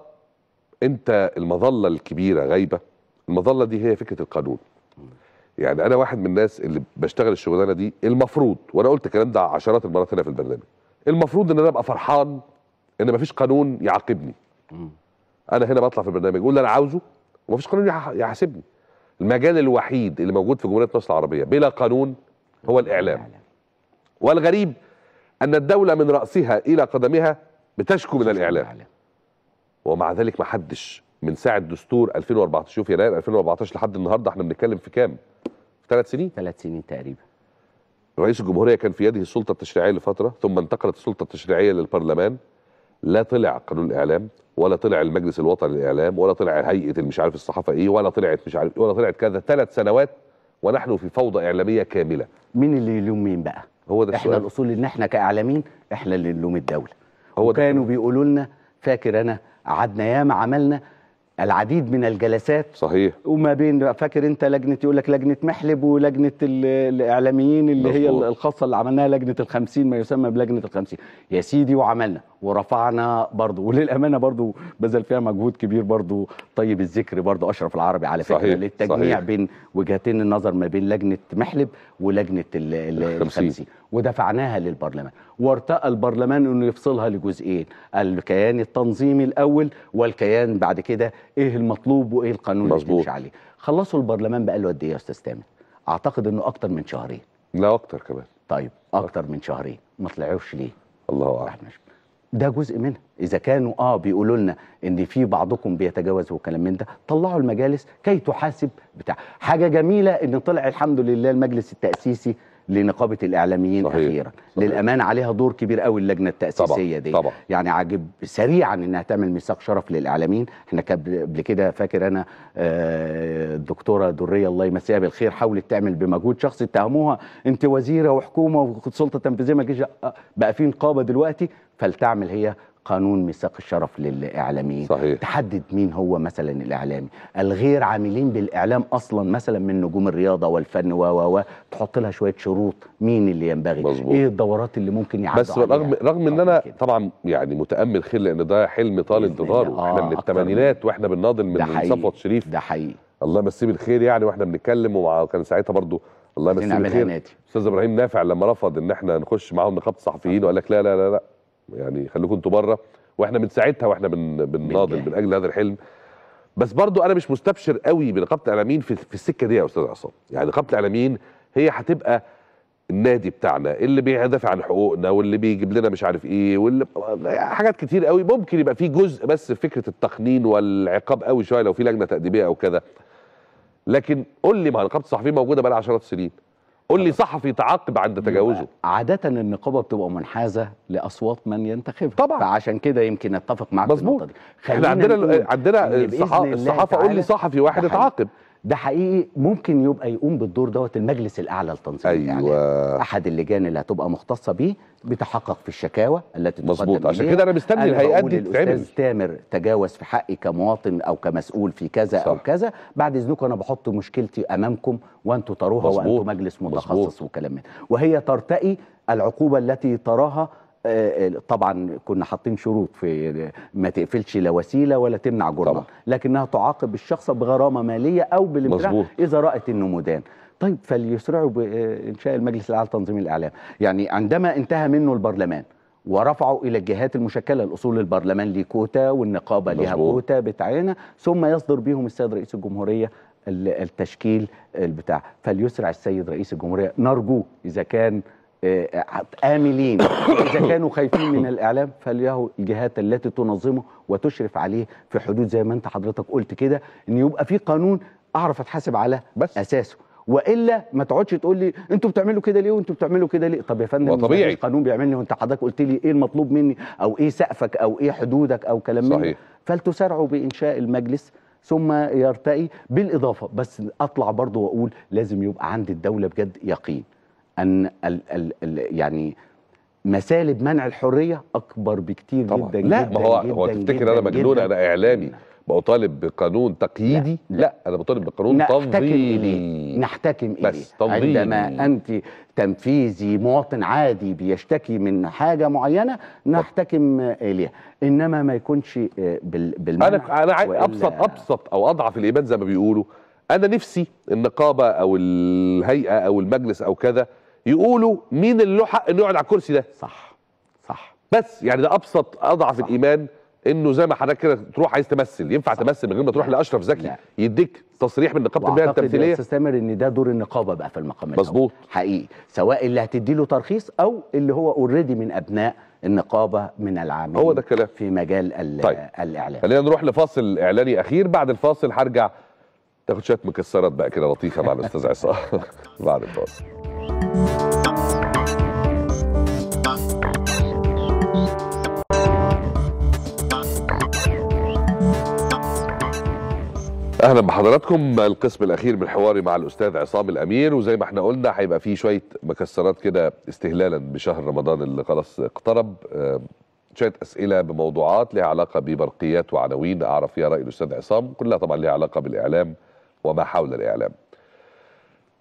أنت المظلة الكبيرة غايبة المظلة دي هي فكرة القانون يعني أنا واحد من الناس اللي بشتغل الشغلانة دي المفروض وأنا قلت الكلام ده عشرات المرات هنا في البرنامج المفروض إن أنا أبقى فرحان إن مفيش قانون يعاقبني. أنا هنا بطلع في البرنامج أقول اللي أنا عاوزه ومفيش قانون يح- يحاسبني. المجال الوحيد اللي موجود في جمهورية مصر العربية بلا قانون هو الإعلام. والغريب أن الدولة من رأسها إلى قدمها بتشكو من الإعلام. ومع ذلك ما حدش من ساعة دستور 2014 شوف يناير 2014 لحد النهارده إحنا بنتكلم في كام؟ في ثلاث سنين؟ ثلاث سنين تقريبا. رئيس الجمهورية كان في يده السلطة التشريعية لفترة ثم انتقلت السلطة التشريعية للبرلمان. لا طلع قانون الإعلام ولا طلع المجلس الوطني للإعلام ولا طلع هيئة المش عارف الصحافة إيه ولا طلعت مش عارف ولا طلعت كذا. ثلاث سنوات ونحن في فوضى إعلامية كاملة. مين اللي يلوم مين بقى؟ هو ده إحنا الأصول إن إحنا كإعلاميين إحنا اللي نلوم الدولة. هو ده وكانوا بيقولوا لنا فاكر أنا قعدنا ياما عملنا العديد من الجلسات صحيح وما بين فاكر انت لجنة يقول لك لجنة محلب ولجنة ال- الإعلاميين اللي هي. الخاصة اللي عملناها لجنة الخمسين ما يسمى بلجنة الخمسين يا سيدي وعملنا ورفعنا برضه وللأمانة برضه بذل فيها مجهود كبير برضه طيب الذكر برضه أشرف العربي على فكرة صحيح، للتجميع صحيح. بين وجهتين النظر ما بين لجنة محلب ولجنة ال- ال- الخمسين. الخمسين ودفعناها للبرلمان. وارتقى البرلمان إنه يفصلها لجزئين الكيان التنظيمي الأول والكيان بعد كده إيه المطلوب وإيه القانون اللي مظبوط. تمشي عليه. خلصوا البرلمان بقى له قد إيه يا أستاذ تامر؟ أعتقد إنه أكتر من شهرين. لا أكتر كمان. طيب أكتر من شهرين. ما طلعوش ليه؟ الله أعلم. إحنا ده جزء منها. إذا كانوا آه بيقولوا لنا إن في بعضكم بيتجاوز وكلام من ده طلعوا المجالس كي تحاسب بتاع. حاجة جميلة إن طلع الحمد لله المجلس التأسيسي لنقابة الإعلاميين صحيح، أخيرا صحيح. للأمانة عليها دور كبير قوي اللجنة التأسيسية دي طبعا. يعني عاجب سريعا إنها تعمل ميثاق شرف للإعلاميين إحنا قبل كده فاكر أنا آه، الدكتورة درية الله يمسيها بالخير حاولت تعمل بمجهود شخصي اتهموها أنت وزيرة وحكومة وسلطه تنفيذية ما آه، بقى في نقابة دلوقتي فلتعمل هي قانون ميثاق الشرف للإعلاميين صحيح. تحدد مين هو مثلا الإعلامي الغير عاملين بالإعلام أصلا مثلا من نجوم الرياضة والفن و و تحط لها شوية شروط مين اللي ينبغي مظبوط. إيه الدورات اللي ممكن يعدوا بس رغم؟ رغم إن أنا كده. طبعا يعني متأمل خير لأن ده حلم طال انتظاره الله. إحنا آه، من من- الثمانينات وإحنا بنناضل من. صفوت شريف ده حقيقي الله يمسيه بالخير يعني وإحنا بنتكلم ومع كان ساعتها برضو الله يمسيه بالخير أستاذ إبراهيم نافع لما رفض إن إحنا نخش معاهم نقابه الصحفيين وقال لك لا لا لا لا يعني خليكم أنتوا بره. وإحنا من ساعتها وإحنا بن بنناضل. من أجل هذا الحلم. بس برضو أنا مش مستبشر قوي بنقابة الإعلاميين في, في السكة دي يا أستاذ عصام. يعني نقابه الإعلاميين هي هتبقى النادي بتاعنا اللي بيدافع عن حقوقنا واللي بيجيب لنا مش عارف إيه واللي حاجات كتير قوي. ممكن يبقى في جزء بس في فكرة التقنين والعقاب قوي شوية لو في لجنة تأديبية أو كذا لكن قول لي ما نقابة الصحفيين موجودة بقى لها عشرات السنين قول لي صحفي تعاقب عند تجاوزه عادة النقابة بتبقى منحازة لأصوات من ينتخبها طبعا. فعشان كده يمكن أتفق معاك في مظبوط. إحنا عندنا عندنا الصحافه قول لي صحفي واحد. اتعاقب ده حقيقي ممكن يبقى يقوم بالدور دوت المجلس الأعلى لتنظيم الإعلام أيوه أحد اللجان اللي هتبقى مختصة بيه بتحقق في الشكاوى التي مظبوط عشان. كده أنا مستني الهيئات دي تتعمل تامر تجاوز في حقي كمواطن أو كمسؤول في كذا صح. أو كذا بعد إذنكم أنا بحط مشكلتي أمامكم وأنتم تروها. وأنتم مجلس متخصص. وكلام من وهي ترتقي العقوبة التي تراها طبعا كنا حاطين شروط في ما تقفلش لا وسيلة ولا تمنع طبعا. لكنها تعاقب الشخص بغرامة مالية أو بالامتناع. إذا رأت إنه مدان طيب فليسرعوا بانشاء المجلس الأعلى لتنظيم الإعلام يعني عندما انتهى منه البرلمان ورفعوا إلى الجهات المشكلة الأصول البرلمان ليه كوتا والنقابة ليها. كوتا بتاعنا ثم يصدر بيهم السيد رئيس الجمهورية ال- التشكيل البتاع فليسرع السيد رئيس الجمهورية نرجوه إذا كان آه، آملين إذا كانوا خايفين من الإعلام فليهو الجهات التي تنظمه وتشرف عليه في حدود زي ما أنت حضرتك قلت كده إن يبقى في قانون أعرف أتحاسب على بس. أساسه وإلا ما تقعدش تقول لي أنتوا بتعملوا كده ليه وأنتوا بتعملوا كده ليه طب يا فندم ما طبيعي. مفيش قانون بيعملني وأنت حضرتك قلت لي إيه المطلوب مني أو إيه سقفك أو إيه حدودك أو كلام. صحيح. فلتسارعوا بإنشاء المجلس ثم يرتقي بالإضافة بس أطلع برضو وأقول لازم يبقى عند الدولة بجد يقين أن ال ال ال يعني مسالب منع الحرية أكبر بكتير طبعا جدا لا جدا ما هو جدا هو تفتكر أنا مجنون. أنا إعلامي بطالب بقانون تقييدي لا، لا, لا. أنا بطالب بقانون نحتكم إليه نحتكم إليه بس تنظيمي. عندما أنت تنفيذي مواطن عادي بيشتكي من حاجة معينة نحتكم إليها إنما ما يكونش آه، بال- بالمنع أنا أنا عايز أبسط أبسط أو أضعف الإيمان زي ما بيقولوا أنا نفسي النقابة أو الهيئة أو المجلس أو كذا يقولوا مين اللي له حق إنه يقعد على الكرسي ده صح صح بس يعني ده أبسط أضعف صح. الإيمان إنه زي ما حضرتك كده تروح عايز تمثل ينفع صح. تمثل من غير ما تروح لا. لأشرف زكي. يديك تصريح من نقابة يا التمثيلية أستاذ تامر إن ده دور النقابة بقى في المقام. مظبوط. حقيقي سواء اللي هتدي له ترخيص أو اللي هو اوريدي من أبناء النقابة من العاملين هو ده الكلام. في مجال ال- طيب. الإعلام خلينا نروح لفاصل إعلاني أخير بعد الفاصل هرجع تاخد شوية مكسرات بقى كده لطيفة مع الأستاذ عصام بعد الفاصل أهلا بحضراتكم. القسم الأخير من حواري مع الأستاذ عصام الأمير وزي ما إحنا قلنا هيبقى فيه شوية مكسرات كده استهلالا بشهر رمضان اللي خلاص اقترب. آه، شوية أسئلة بموضوعات لها علاقة ببرقيات وعناوين أعرف فيها رأي الأستاذ عصام كلها طبعا لها علاقة بالإعلام وما حول الإعلام.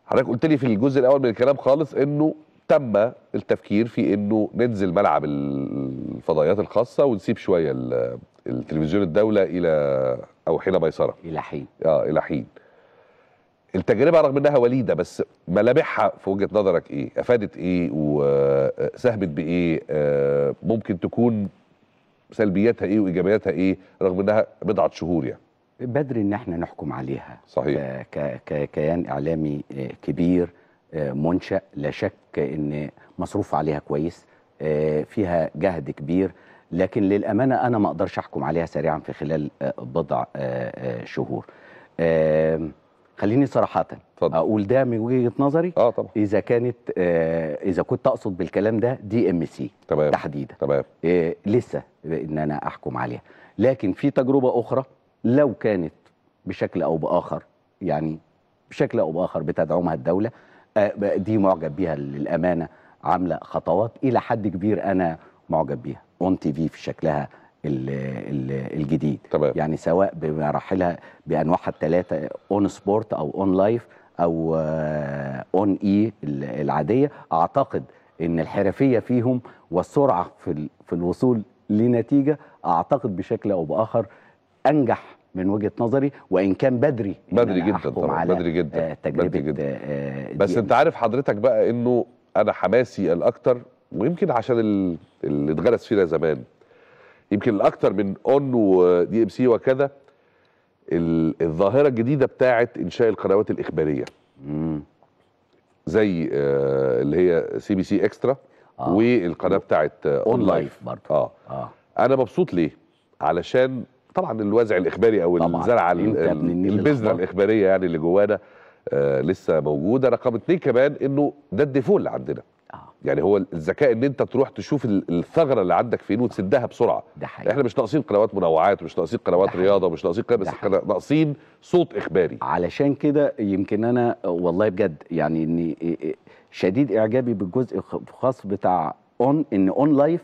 حضرتك قلت لي في الجزء الأول من الكلام خالص إنه تم التفكير في إنه ننزل ملعب الفضائيات الخاصة ونسيب شوية ال- التلفزيون الدولة إلى أو حين ميسره إلى حين. آه إلى حين. التجربة رغم إنها وليدة بس ملامحها في وجهة نظرك إيه؟ أفادت إيه؟ وساهمت بإيه؟ آه، ممكن تكون سلبياتها إيه وإيجابياتها إيه؟ رغم إنها بضعة شهور يعني. بدري إن إحنا نحكم عليها. صحيح. ك- ك- ككيان إعلامي آه، كبير آه، منشأ. لا شك إن مصروف عليها كويس. آه، فيها جهد كبير. لكن للأمانة أنا ما أقدرش أحكم عليها سريعا في خلال آه، بضع آه، آه، شهور. خليني صراحة اتفضل. أقول ده من وجهة نظري. آه طبعا. إذا كانت آه، إذا كنت أقصد بالكلام ده دي ام سي تحديدا. تمام. إيه لسه إن أنا أحكم عليها. لكن في تجربة أخرى لو كانت بشكل أو بآخر يعني بشكل أو بآخر بتدعمها الدولة آه، ب- دي معجب بيها للأمانة عاملة خطوات. إلى حد كبير أنا معجب بيها. ON TV في شكلها ال- ال- الجديد. تمام. يعني سواء بمراحلها بأنواعها الثلاثه ON Sport أو ON Live أو ON E العادية. أعتقد إن الحرفية فيهم والسرعة في في الوصول لنتيجة أعتقد بشكل أو بآخر أنجح من وجهة نظري وإن كان بدري بدري جدا طبعا، بدري جدا، آه، تجربة بدري جدا. آه، بس أنت عارف حضرتك بقى إنه أنا حماسي الأكتر ويمكن عشان ال- اللي اتغرس فينا زمان. يمكن الأكتر من ON و DMC وكذا ال- الظاهرة الجديدة بتاعت إنشاء القنوات الإخبارية. مم. زي آه، اللي هي CBC Extra آه. والقناة بتاعت آه، ON Live برضه. آه. آه. أنا مبسوط ليه؟ علشان طبعا الوازع الإخباري أو. الزرعة البذرة. الإخبارية يعني اللي جوانا آه لسه موجودة. رقم اتنين كمان إنه ده ال default اللي عندنا. يعني هو الذكاء ان انت تروح تشوف ال- الثغرة اللي عندك فين وتسدها بسرعة. ده حقيقي. إحنا مش ناقصين قنوات منوعات ومش ناقصين قنوات. رياضة ومش ناقصين بس ناقصين صوت إخباري. علشان كده يمكن أنا والله بجد يعني إني شديد إعجابي بالجزء الخاص بتاع أون إن أون لايف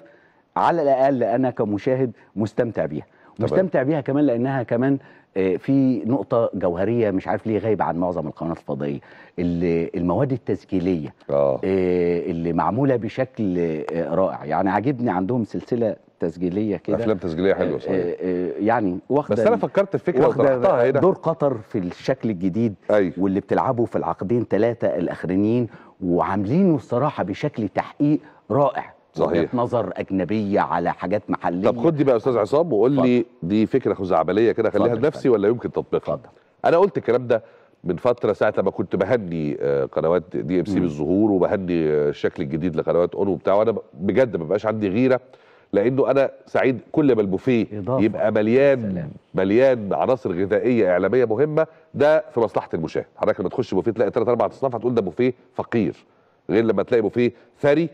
على الأقل أنا كمشاهد مستمتع بيها. مستمتع بيها كمان لأنها كمان في نقطة جوهرية مش عارف ليه غايبة عن معظم القنوات الفضائية. ال- المواد التسجيلية آه. آه، اللي معمولة بشكل آه، رائع. يعني عاجبني عندهم سلسلة تسجيلية كده. أفلام تسجيليه حلوة آه، صحيح. آه، آه، يعني واخدة بس أنا فكرت في فكره وطرحتها هنا. دور قطر في الشكل الجديد أيوه واللي بتلعبوا في العقدين ثلاثة الأخرانيين وعاملينه الصراحة بشكل الحقيقة رائع. صحيح. وجهة نظر أجنبية على حاجات محلية طب خد دي بقى يا أستاذ عصام وقول لي دي فكرة خزعبلية كده خليها لنفسي ولا يمكن تطبيقها اتفضل أنا قلت الكلام ده من فترة ساعة لما كنت بهني آه، قنوات DMC. بالظهور وبهني آه، الشكل الجديد لقنوات ON وبتاع وأنا بجد ما بقاش عندي غيرة لأنه أنا سعيد كل ما البوفيه. يبقى مليان سلام. مليان عناصر غذائية إعلامية مهمة ده في مصلحة المشاهد حضرتك لما تخش بوفيه تلاقي ثلاث أربع أصناف هتقول ده بوفيه فقير غير لما تلاقي بوفيه ثري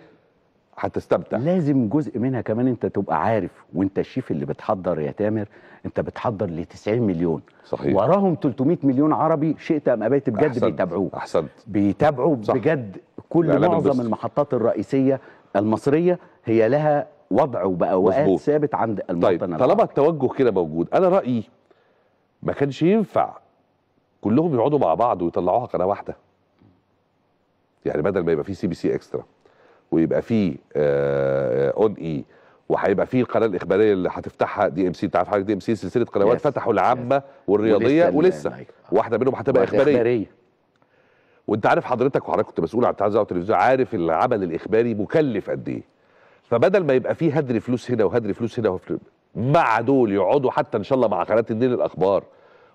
هتستمتع لازم جزء منها كمان أنت تبقى عارف وأنت الشيف اللي بتحضر يا تامر أنت بتحضر ل 90 مليون صحيح وراهم 300 مليون عربي شئت أم أبيت بجد أحسنت. بيتابعوه أحسنت بيتابعوا صح. بجد كل معظم. المحطات الرئيسية المصرية هي لها وضع مظبوط. ثابت عند المواطن طيب. طالما التوجه كده موجود أنا رأيي ما كانش ينفع كلهم يقعدوا مع بعض ويطلعوها قناة واحدة يعني بدل ما يبقى في CBC Extra ويبقى في ON E وهيبقى في القناة الإخبارية اللي هتفتحها DMC أنت عارف حضرتك DMC سلسلة قنوات. فتحوا العامة والرياضية ولسه ولسه. ال live. واحدة منهم هتبقى إخبارية. إخبارية. وأنت عارف حضرتك وحضرتك كنت مسؤول عن الإذاعة والتلفزيون عارف العمل الإخباري مكلف قد إيه. فبدل ما يبقى فيه هدر فلوس هنا وهدر فلوس هنا وفلوس مع دول يقعدوا حتى إن شاء الله مع قناة النيل الأخبار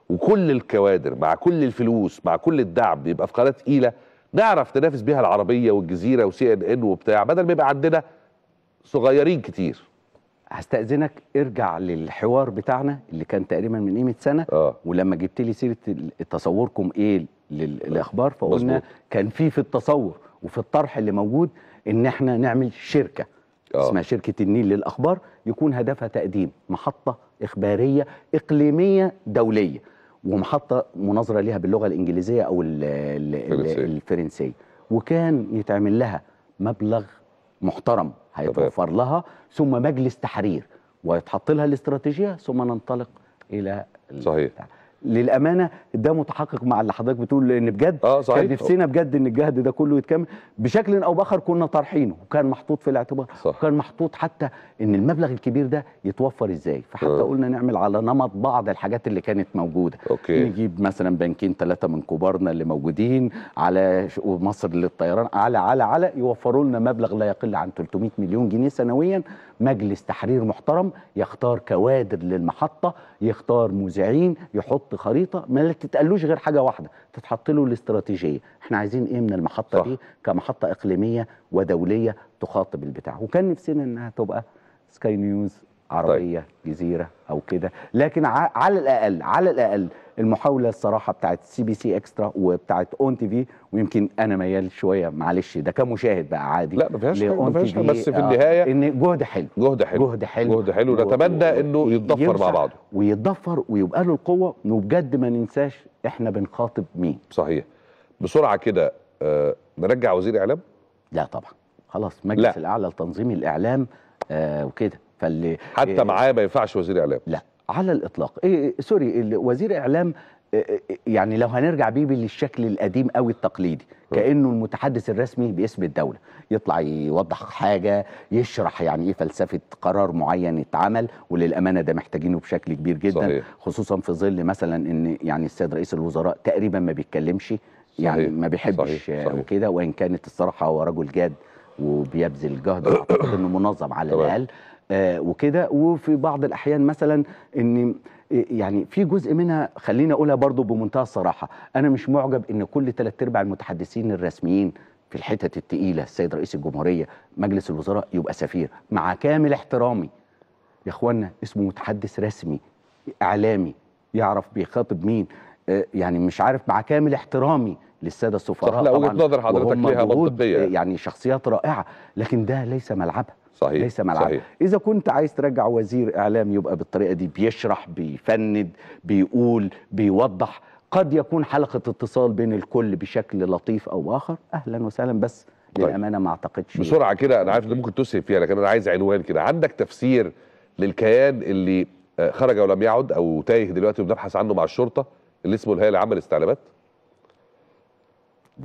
وكل الكوادر مع كل الفلوس مع كل الدعم يبقى في قناة تقيلة نعرف ننافس بيها العربية والجزيرة وسي ان ان وبتاع بدل ما يبقى عندنا صغيرين كتير هستأذنك ارجع للحوار بتاعنا اللي كان تقريبا من قيمة سنة آه ولما جبت لي سيرة تصوركم إيه للأخبار فقلنا مظبوط. كان في في التصور وفي الطرح اللي موجود إن إحنا نعمل شركة آه. اسمها شركة النيل للأخبار يكون هدفها تقديم محطة إخبارية إقليمية دولية ومحطة مناظرة ليها باللغة الإنجليزية أو ال- ال- ال- الفرنسية. وكان يتعمل لها مبلغ محترم هيتوفر لها ثم مجلس تحرير ويتحط لها الاستراتيجية ثم ننطلق إلى ال- صحيح. للأمانة ده متحقق مع اللي حضرتك بتقول لأن بجد آه صحيح. كان نفسنا بجد إن الجهد ده كله يتكمل بشكل أو بآخر كنا طارحينه وكان محطوط في الاعتبار صح. وكان محطوط حتى إن المبلغ الكبير ده يتوفر إزاي. فحتى آه. قلنا نعمل على نمط بعض الحاجات اللي كانت موجودة. أوكي. نجيب مثلا بنكين ثلاثة من كبارنا اللي موجودين على مصر للطيران على على على يوفروا لنا مبلغ لا يقل عن 300 مليون جنيه سنويا. مجلس تحرير محترم يختار كوادر للمحطة يختار مذيعين يحط خريطة ما تتقالوش غير حاجة واحدة تتحط له الاستراتيجية. إحنا عايزين إيه من المحطه صح. دي؟ كمحطه إقليمية ودولية تخاطب البتاع. وكان نفسنا إنها تبقى سكاي نيوز عربية طيب. جزيرة أو كده. لكن على الأقل على الأقل المحاولة الصراحة بتاعت CBC Extra وبتاعت ON TV ويمكن أنا ميال شوية معلش ده كمشاهد بقى عادي لا ما فيهاش ما فيهاش بس في آه، النهاية إن جهد حلو جهد حلو جهد حلو جهد حلو نتمنى إنه يتضفر مع بعضه. ويتضفر ويبقى له القوة وبجد ما ننساش إحنا بنخاطب مين. صحيح. بسرعة كده آه نرجع وزير إعلام؟ لا طبعا. خلاص مجلس لا. الأعلى لتنظيم الإعلام آه وكده. فاللي حتى إيه معاه ما ينفعش وزير إعلام لا على الإطلاق إيه سوري ال- وزير إعلام إيه إيه يعني لو هنرجع بيه للشكل القديم قوي التقليدي كأنه المتحدث الرسمي باسم الدولة يطلع يوضح حاجة يشرح يعني إيه فلسفة قرار معين اتعمل وللأمانة ده محتاجينه بشكل كبير جدا صحيح. خصوصا في ظل مثلا إن يعني السيد رئيس الوزراء تقريبا ما بيتكلمش يعني صحيح. ما بيحبش. وكده وإن كانت الصراحة هو رجل جاد وبيبذل جهد واعتقد إنه منظم على. الأقل وكده. وفي بعض الأحيان مثلا إن يعني في جزء منها خليني أقولها برضو بمنتهى الصراحة. أنا مش معجب إن كل ثلاث أرباع المتحدثين الرسميين في الحتت التقيلة السيد رئيس الجمهورية مجلس الوزراء يبقى سفير. مع كامل احترامي يا إخوانا اسمه متحدث رسمي إعلامي يعرف بيخاطب مين آه، يعني مش عارف مع كامل احترامي للسادة السفراء لا، وجهة طبعاً، نظر حضرتك ليها يعني. يعني شخصيات رائعة. لكن ده ليس ملعبها. صحيح ليس ملعبها صحيح. إذا كنت عايز ترجع وزير إعلام يبقى بالطريقة دي بيشرح بيفند بيقول بيوضح قد يكون حلقة اتصال بين الكل بشكل لطيف أو آخر أهلا وسهلا بس طيب. للأمانة ما أعتقدش. بسرعة كده أنا عارف ان ممكن تسهب فيها لكن أنا عايز عنوان كده. عندك تفسير للكيان اللي آه، خرج ولم يعد أو تايه دلوقتي وبنبحث عنه مع الشرطة اللي اسمه الهيئة العامة للاستعلامات؟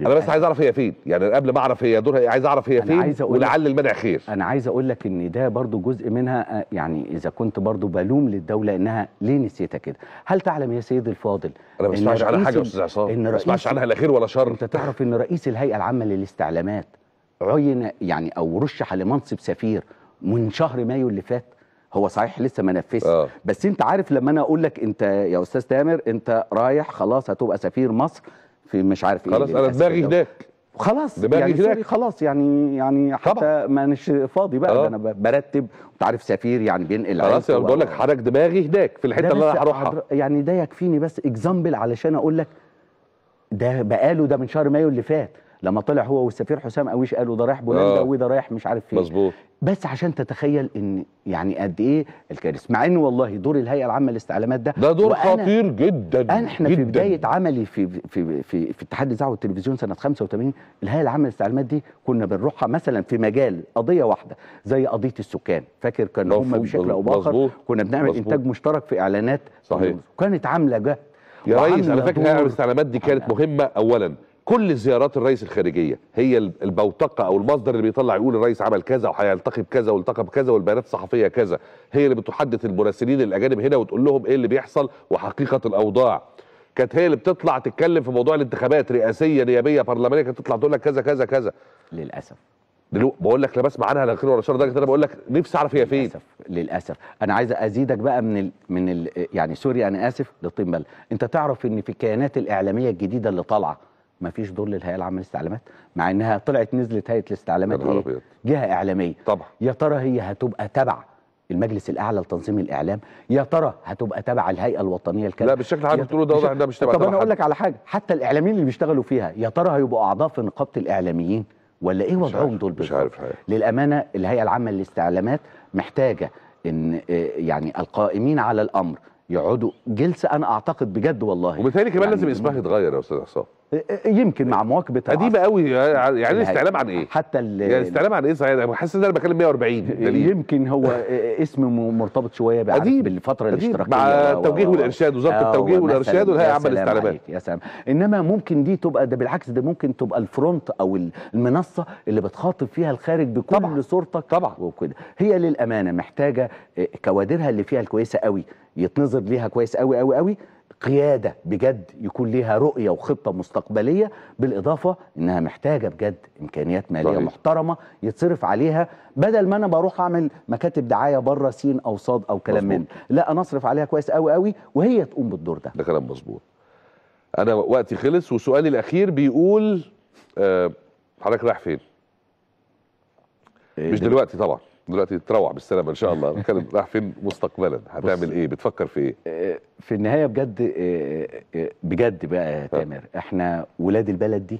أنا بس عايز أعرف هي فين. يعني قبل ما أعرف هي دورها إيه عايز أعرف هي فين عايز أقول لك- ولعل المنع خير. أنا عايز أقول لك إن ده برضو جزء منها آه، يعني إذا كنت برضو بلوم للدولة إنها ليه نسيتها كده؟ هل تعلم يا سيدي الفاضل أنا ما بسمعش عنها حاجة يا أستاذ عصام. ما بسمعش عنها لا خير ولا شر. أنت تعرف إن رئيس الهيئة العامة للاستعلامات عين يعني أو رشح لمنصب سفير من شهر مايو اللي فات. هو صحيح لسه ما نفذش. آه. بس أنت عارف لما أنا أقول لك أنت يا أستاذ تامر أنت رايح خلاص هتبقى سفير مصر. في مش عارف إيه خلاص أنا دماغي. هناك خلاص دماغي يعني هناك. sorry خلاص يعني يعني حتى طبعا. مانيش فاضي بقى آه. أنا برتب أنت عارف سفير يعني بينقل خلاص أنا بقول لك حضرتك دماغي هناك في الحتة اللي أنا هروحها يعني ده يكفيني بس example علشان أقول لك ده بقاله ده من شهر مايو اللي فات لما طلع هو والسفير حسام قويش قالوا ده رايح بولندا آه. وده رايح مش عارف فين مظبوط بس عشان تتخيل إن يعني قد إيه الكارثة مع إن والله دور الهيئة العامة للاستعلامات ده ده دور خطير جدا أنا إحنا جدا. في بداية عملي في في في في اتحاد الإذاعة والتلفزيون سنة 85 الهيئة العامة للاستعلامات دي كنا بنروحها مثلا في مجال قضية واحدة زي قضية السكان فاكر كان هم بشكل أو بآخر كنا بنعمل مظبوط. إنتاج مشترك في إعلانات صحيح. كانت عاملة جهد يا ريس أنا فاكر. هيئة الاستعلامات دي كانت مهمة اولا كل زيارات الرئيس الخارجية هي ال- البوتقة أو المصدر اللي بيطلع يقول الرئيس عمل كذا وهيلتقي بكذا والتقى بكذا والبيانات الصحفية كذا. هي اللي بتحدث المراسلين الأجانب هنا وتقول لهم إيه اللي بيحصل وحقيقة الأوضاع. كانت هي اللي بتطلع تتكلم في موضوع الانتخابات رئاسية نيابية برلمانية كانت تطلع تقول لك كذا كذا كذا. للأسف. دلوقتي بقول لك لا بسمع عنها لا خير ولا شر لدرجه أنا بقول لك نفسي أعرف هي فين. للأسف للأسف. أنا عايز أزيدك بقى من ال من ال يعني سوري أنا آسف للطين بلة أنت تعرف إن في الكيانات الإعلامية الجديدة اللي طالعة ما فيش دور للهيئة العامة للاستعلامات مع إنها طلعت نزلت هيئة الاستعلامات إيه. جهة إعلامية طبعا يا ترى هي هتبقى تبع المجلس الأعلى لتنظيم الإعلام يا ترى هتبقى تبع الهيئة الوطنية لكذا لا بالشكل يا- بتقوله ده واضح إنها مش تبع طب أنا أقول. لك على حاجة حتى الإعلاميين اللي بيشتغلوا فيها يا ترى هيبقوا أعضاء في نقابة الإعلاميين ولا إيه مش وضعهم دول مش بالظبط؟ عارف الحقيقة. للأمانة الهيئة العامة للاستعلامات محتاجة إن آه، يعني القائمين على الأمر يقعدوا جلسة أنا أعتقد بجد والله وبالتالي كمان يعني لازم اسمها يتغير يا أستاذ آه، يمكن مع مواكبة قديمة. قوي يعني. الاستعلام عن إيه؟ حتى ال- يعني الاستعلام عن إيه صحيح؟ أنا حاسس إن أنا بكلم 140 دليل يمكن هو اسم مرتبط شوية. بالفترة قديم. الاشتراكية مع التوجيه و- والإرشاد، وزارة آه، التوجيه يا العامة سلام للاستعلامات. يا سلام إنما ممكن دي تبقى ده بالعكس ده ممكن تبقى الفرونت أو المنصة اللي بتخاطب فيها الخارج بكل طبعاً. صورتك طبعاً. وكده هي للأمانة محتاجة آه، كوادرها اللي فيها الكويسه قوي يتنظر ليها كويس قوي قوي قوي قيادة بجد يكون ليها رؤية وخطة مستقبلية بالإضافة إنها محتاجة بجد إمكانيات مالية صحيح. محترمة يتصرف عليها بدل ما أنا بروح أعمل مكاتب دعاية بره سين أو صاد أو كلام. من لا أنا أصرف عليها كويس قوي قوي وهي تقوم بالدور ده ده كلام مظبوط أنا وقتي خلص وسؤالي الأخير بيقول آه، حضرتك رايح فين؟ مش دلوقتي طبعا دلوقتي تروح بالسلامه إن شاء الله. أنا بتكلم رايح فين مستقبلا؟ هتعمل إيه؟ بتفكر في إيه؟ آه، في النهاية بجد آه، آه، بجد بقى يا تامر إحنا ولاد البلد دي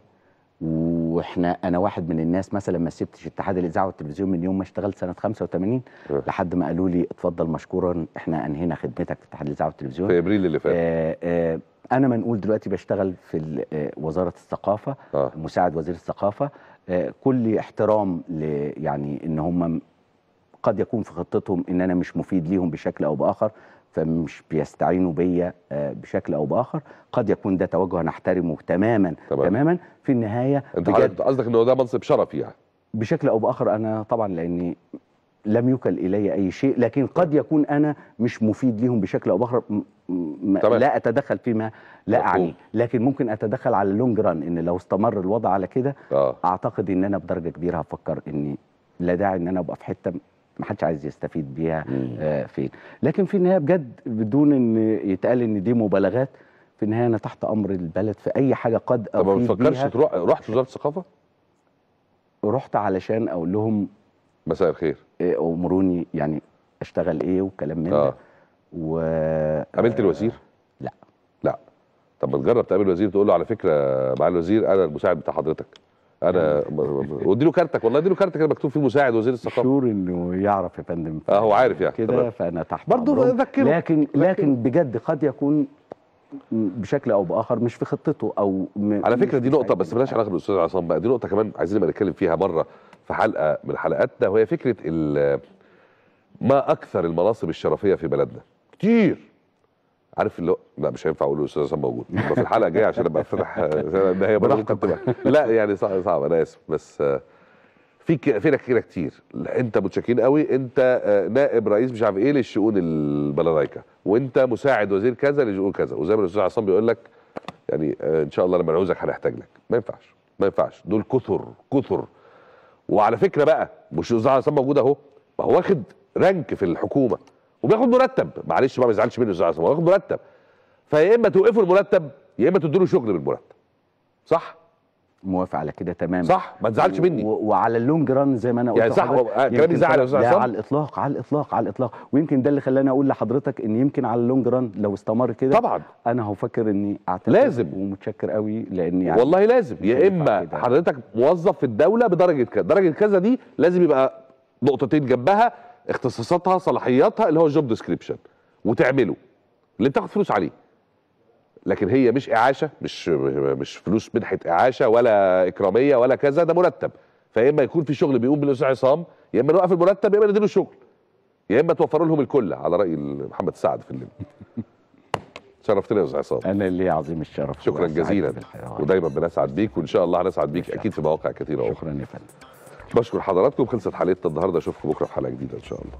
وإحنا أنا واحد من الناس مثلا ما سبتش اتحاد الإذاعة والتلفزيون من يوم ما اشتغلت سنة 85 أه. لحد ما قالوا لي اتفضل مشكورا إحنا أنهينا خدمتك في اتحاد الإذاعة والتلفزيون. في أبريل اللي فات. آه، آه، أنا منقول دلوقتي بشتغل في آه، وزارة الثقافة آه مساعد وزير الثقافة. آه، كل احترام ل يعني إن هم قد يكون في خطتهم إن أنا مش مفيد ليهم بشكل أو بآخر فمش بيستعينوا بيا آه، بشكل أو بآخر قد يكون ده توجه نحترمه تماما تمام. تماما في النهاية أنت قصدك إن هو ده منصب شرفي يعني بشكل أو بآخر أنا طبعا لأني لم يكل إلي أي شيء لكن قد يكون أنا مش مفيد ليهم بشكل أو بآخر. لا أتدخل فيما لا. اعنيه لكن ممكن أتدخل على اللونج ران إن لو استمر الوضع على كده آه أعتقد إن أنا بدرجة كبيرة هفكر إني لا داعي إن أنا أبقى في حتة ما حدش عايز يستفيد بيها. آه فين. لكن في النهاية بجد بدون إن يتقال إن دي مبالغات في النهاية أنا تحت أمر البلد في أي حاجة قد طب ما بتفكرش تروح رحت وزارة الثقافة؟ رحت علشان أقول لهم مساء الخير. إيه، أمروني يعني أشتغل إيه وكلام من ده. و قابلت الوزير؟ لا. لا. طب ما تجرب تقابل وزير تقول له على فكرة معالي الوزير أنا المساعد بتاع حضرتك. أنا وادي له كارتك والله ادي له كارتك كده مكتوب فيه مساعد وزير الثقافة. شور إنه يعرف يا فندم. آه هو عارف يعني كده. فأنا تحت برضه. ذكره. لكن لكن بجد قد يكون بشكل أو بآخر مش في خطته أو على فكرة دي نقطة بس مالهاش علاقة بالأستاذ عصام بقى. دي نقطة كمان عايزين نبقى نتكلم فيها مرة في حلقة من حلقاتنا وهي فكرة ما أكثر المناصب الشرفية في بلدنا. كتير. عارف اللي هو لا مش هينفع أقول الأستاذ عصام موجود. يبقى في الحلقة الجاية عشان أبقى افتح ان هي ممكن تبقى لا يعني صعب صعب أنا آسف. بس آه، في فينا كده كتير. لا، أنت متشكرين قوي. أنت آه، نائب رئيس مش عارف إيه للشؤون البلدايكا وأنت مساعد وزير كذا لشؤون كذا. وزي ما الأستاذ عصام بيقول لك يعني آه، إن شاء الله لما نعوزك هنحتاج لك. ما ينفعش ما ينفعش. دول كثر كثر. وعلى فكرة بقى مش الأستاذ عصام موجود أهو ما هو واخد rank في الحكومة. وبياخد مرتب. معلش بقى ما يزعلش مني عصام هو واخد مرتب. فيا إما توقفوا المرتب يا إما تدوا له شغل بالمرتب. صح؟ موافق على كده تماما. صح؟ ما تزعلش مني. و- وعلى ال long run زي ما أنا قلت يعني صح، آه، كلامي يزعل يا عصام؟ على الإطلاق على الإطلاق على الإطلاق. ويمكن ده اللي خلاني أقول لحضرتك إن يمكن على ال long run لو استمر كده طبعا. أنا هفكر إني اعتذر لازم. ومتشكر قوي لأن يعني والله لازم. يا إما. حضرتك موظف في الدولة بدرجة كذا درجة كذا دي لازم يبقى نقطتين جنبها. اختصاصاتها صلاحياتها اللي هو الجوب ديسكريبشن وتعمله اللي بتاخد فلوس عليه. لكن هي مش إعاشة مش مش فلوس منحة إعاشة ولا إكرامية ولا كذا ده مرتب. فيا إما يكون في شغل بيقوم بالاستاذ عصام يا إما نوقف المرتب يا إما نديله شغل. يا إما توفروا لهم الكل على رأي محمد سعد في الليل. شرفتنا يا أستاذ عصام. أنا اللي عظيم الشرف. شكرا جزيلا. ودايما بنسعد بيك وان شاء الله هنسعد بيك. أكيد في مواقع كثيرة شكرا يا فندم. بشكر حضراتكم خلصت حلقتنا النهارده. أشوفكم بكرة في حلقة جديدة إن شاء الله.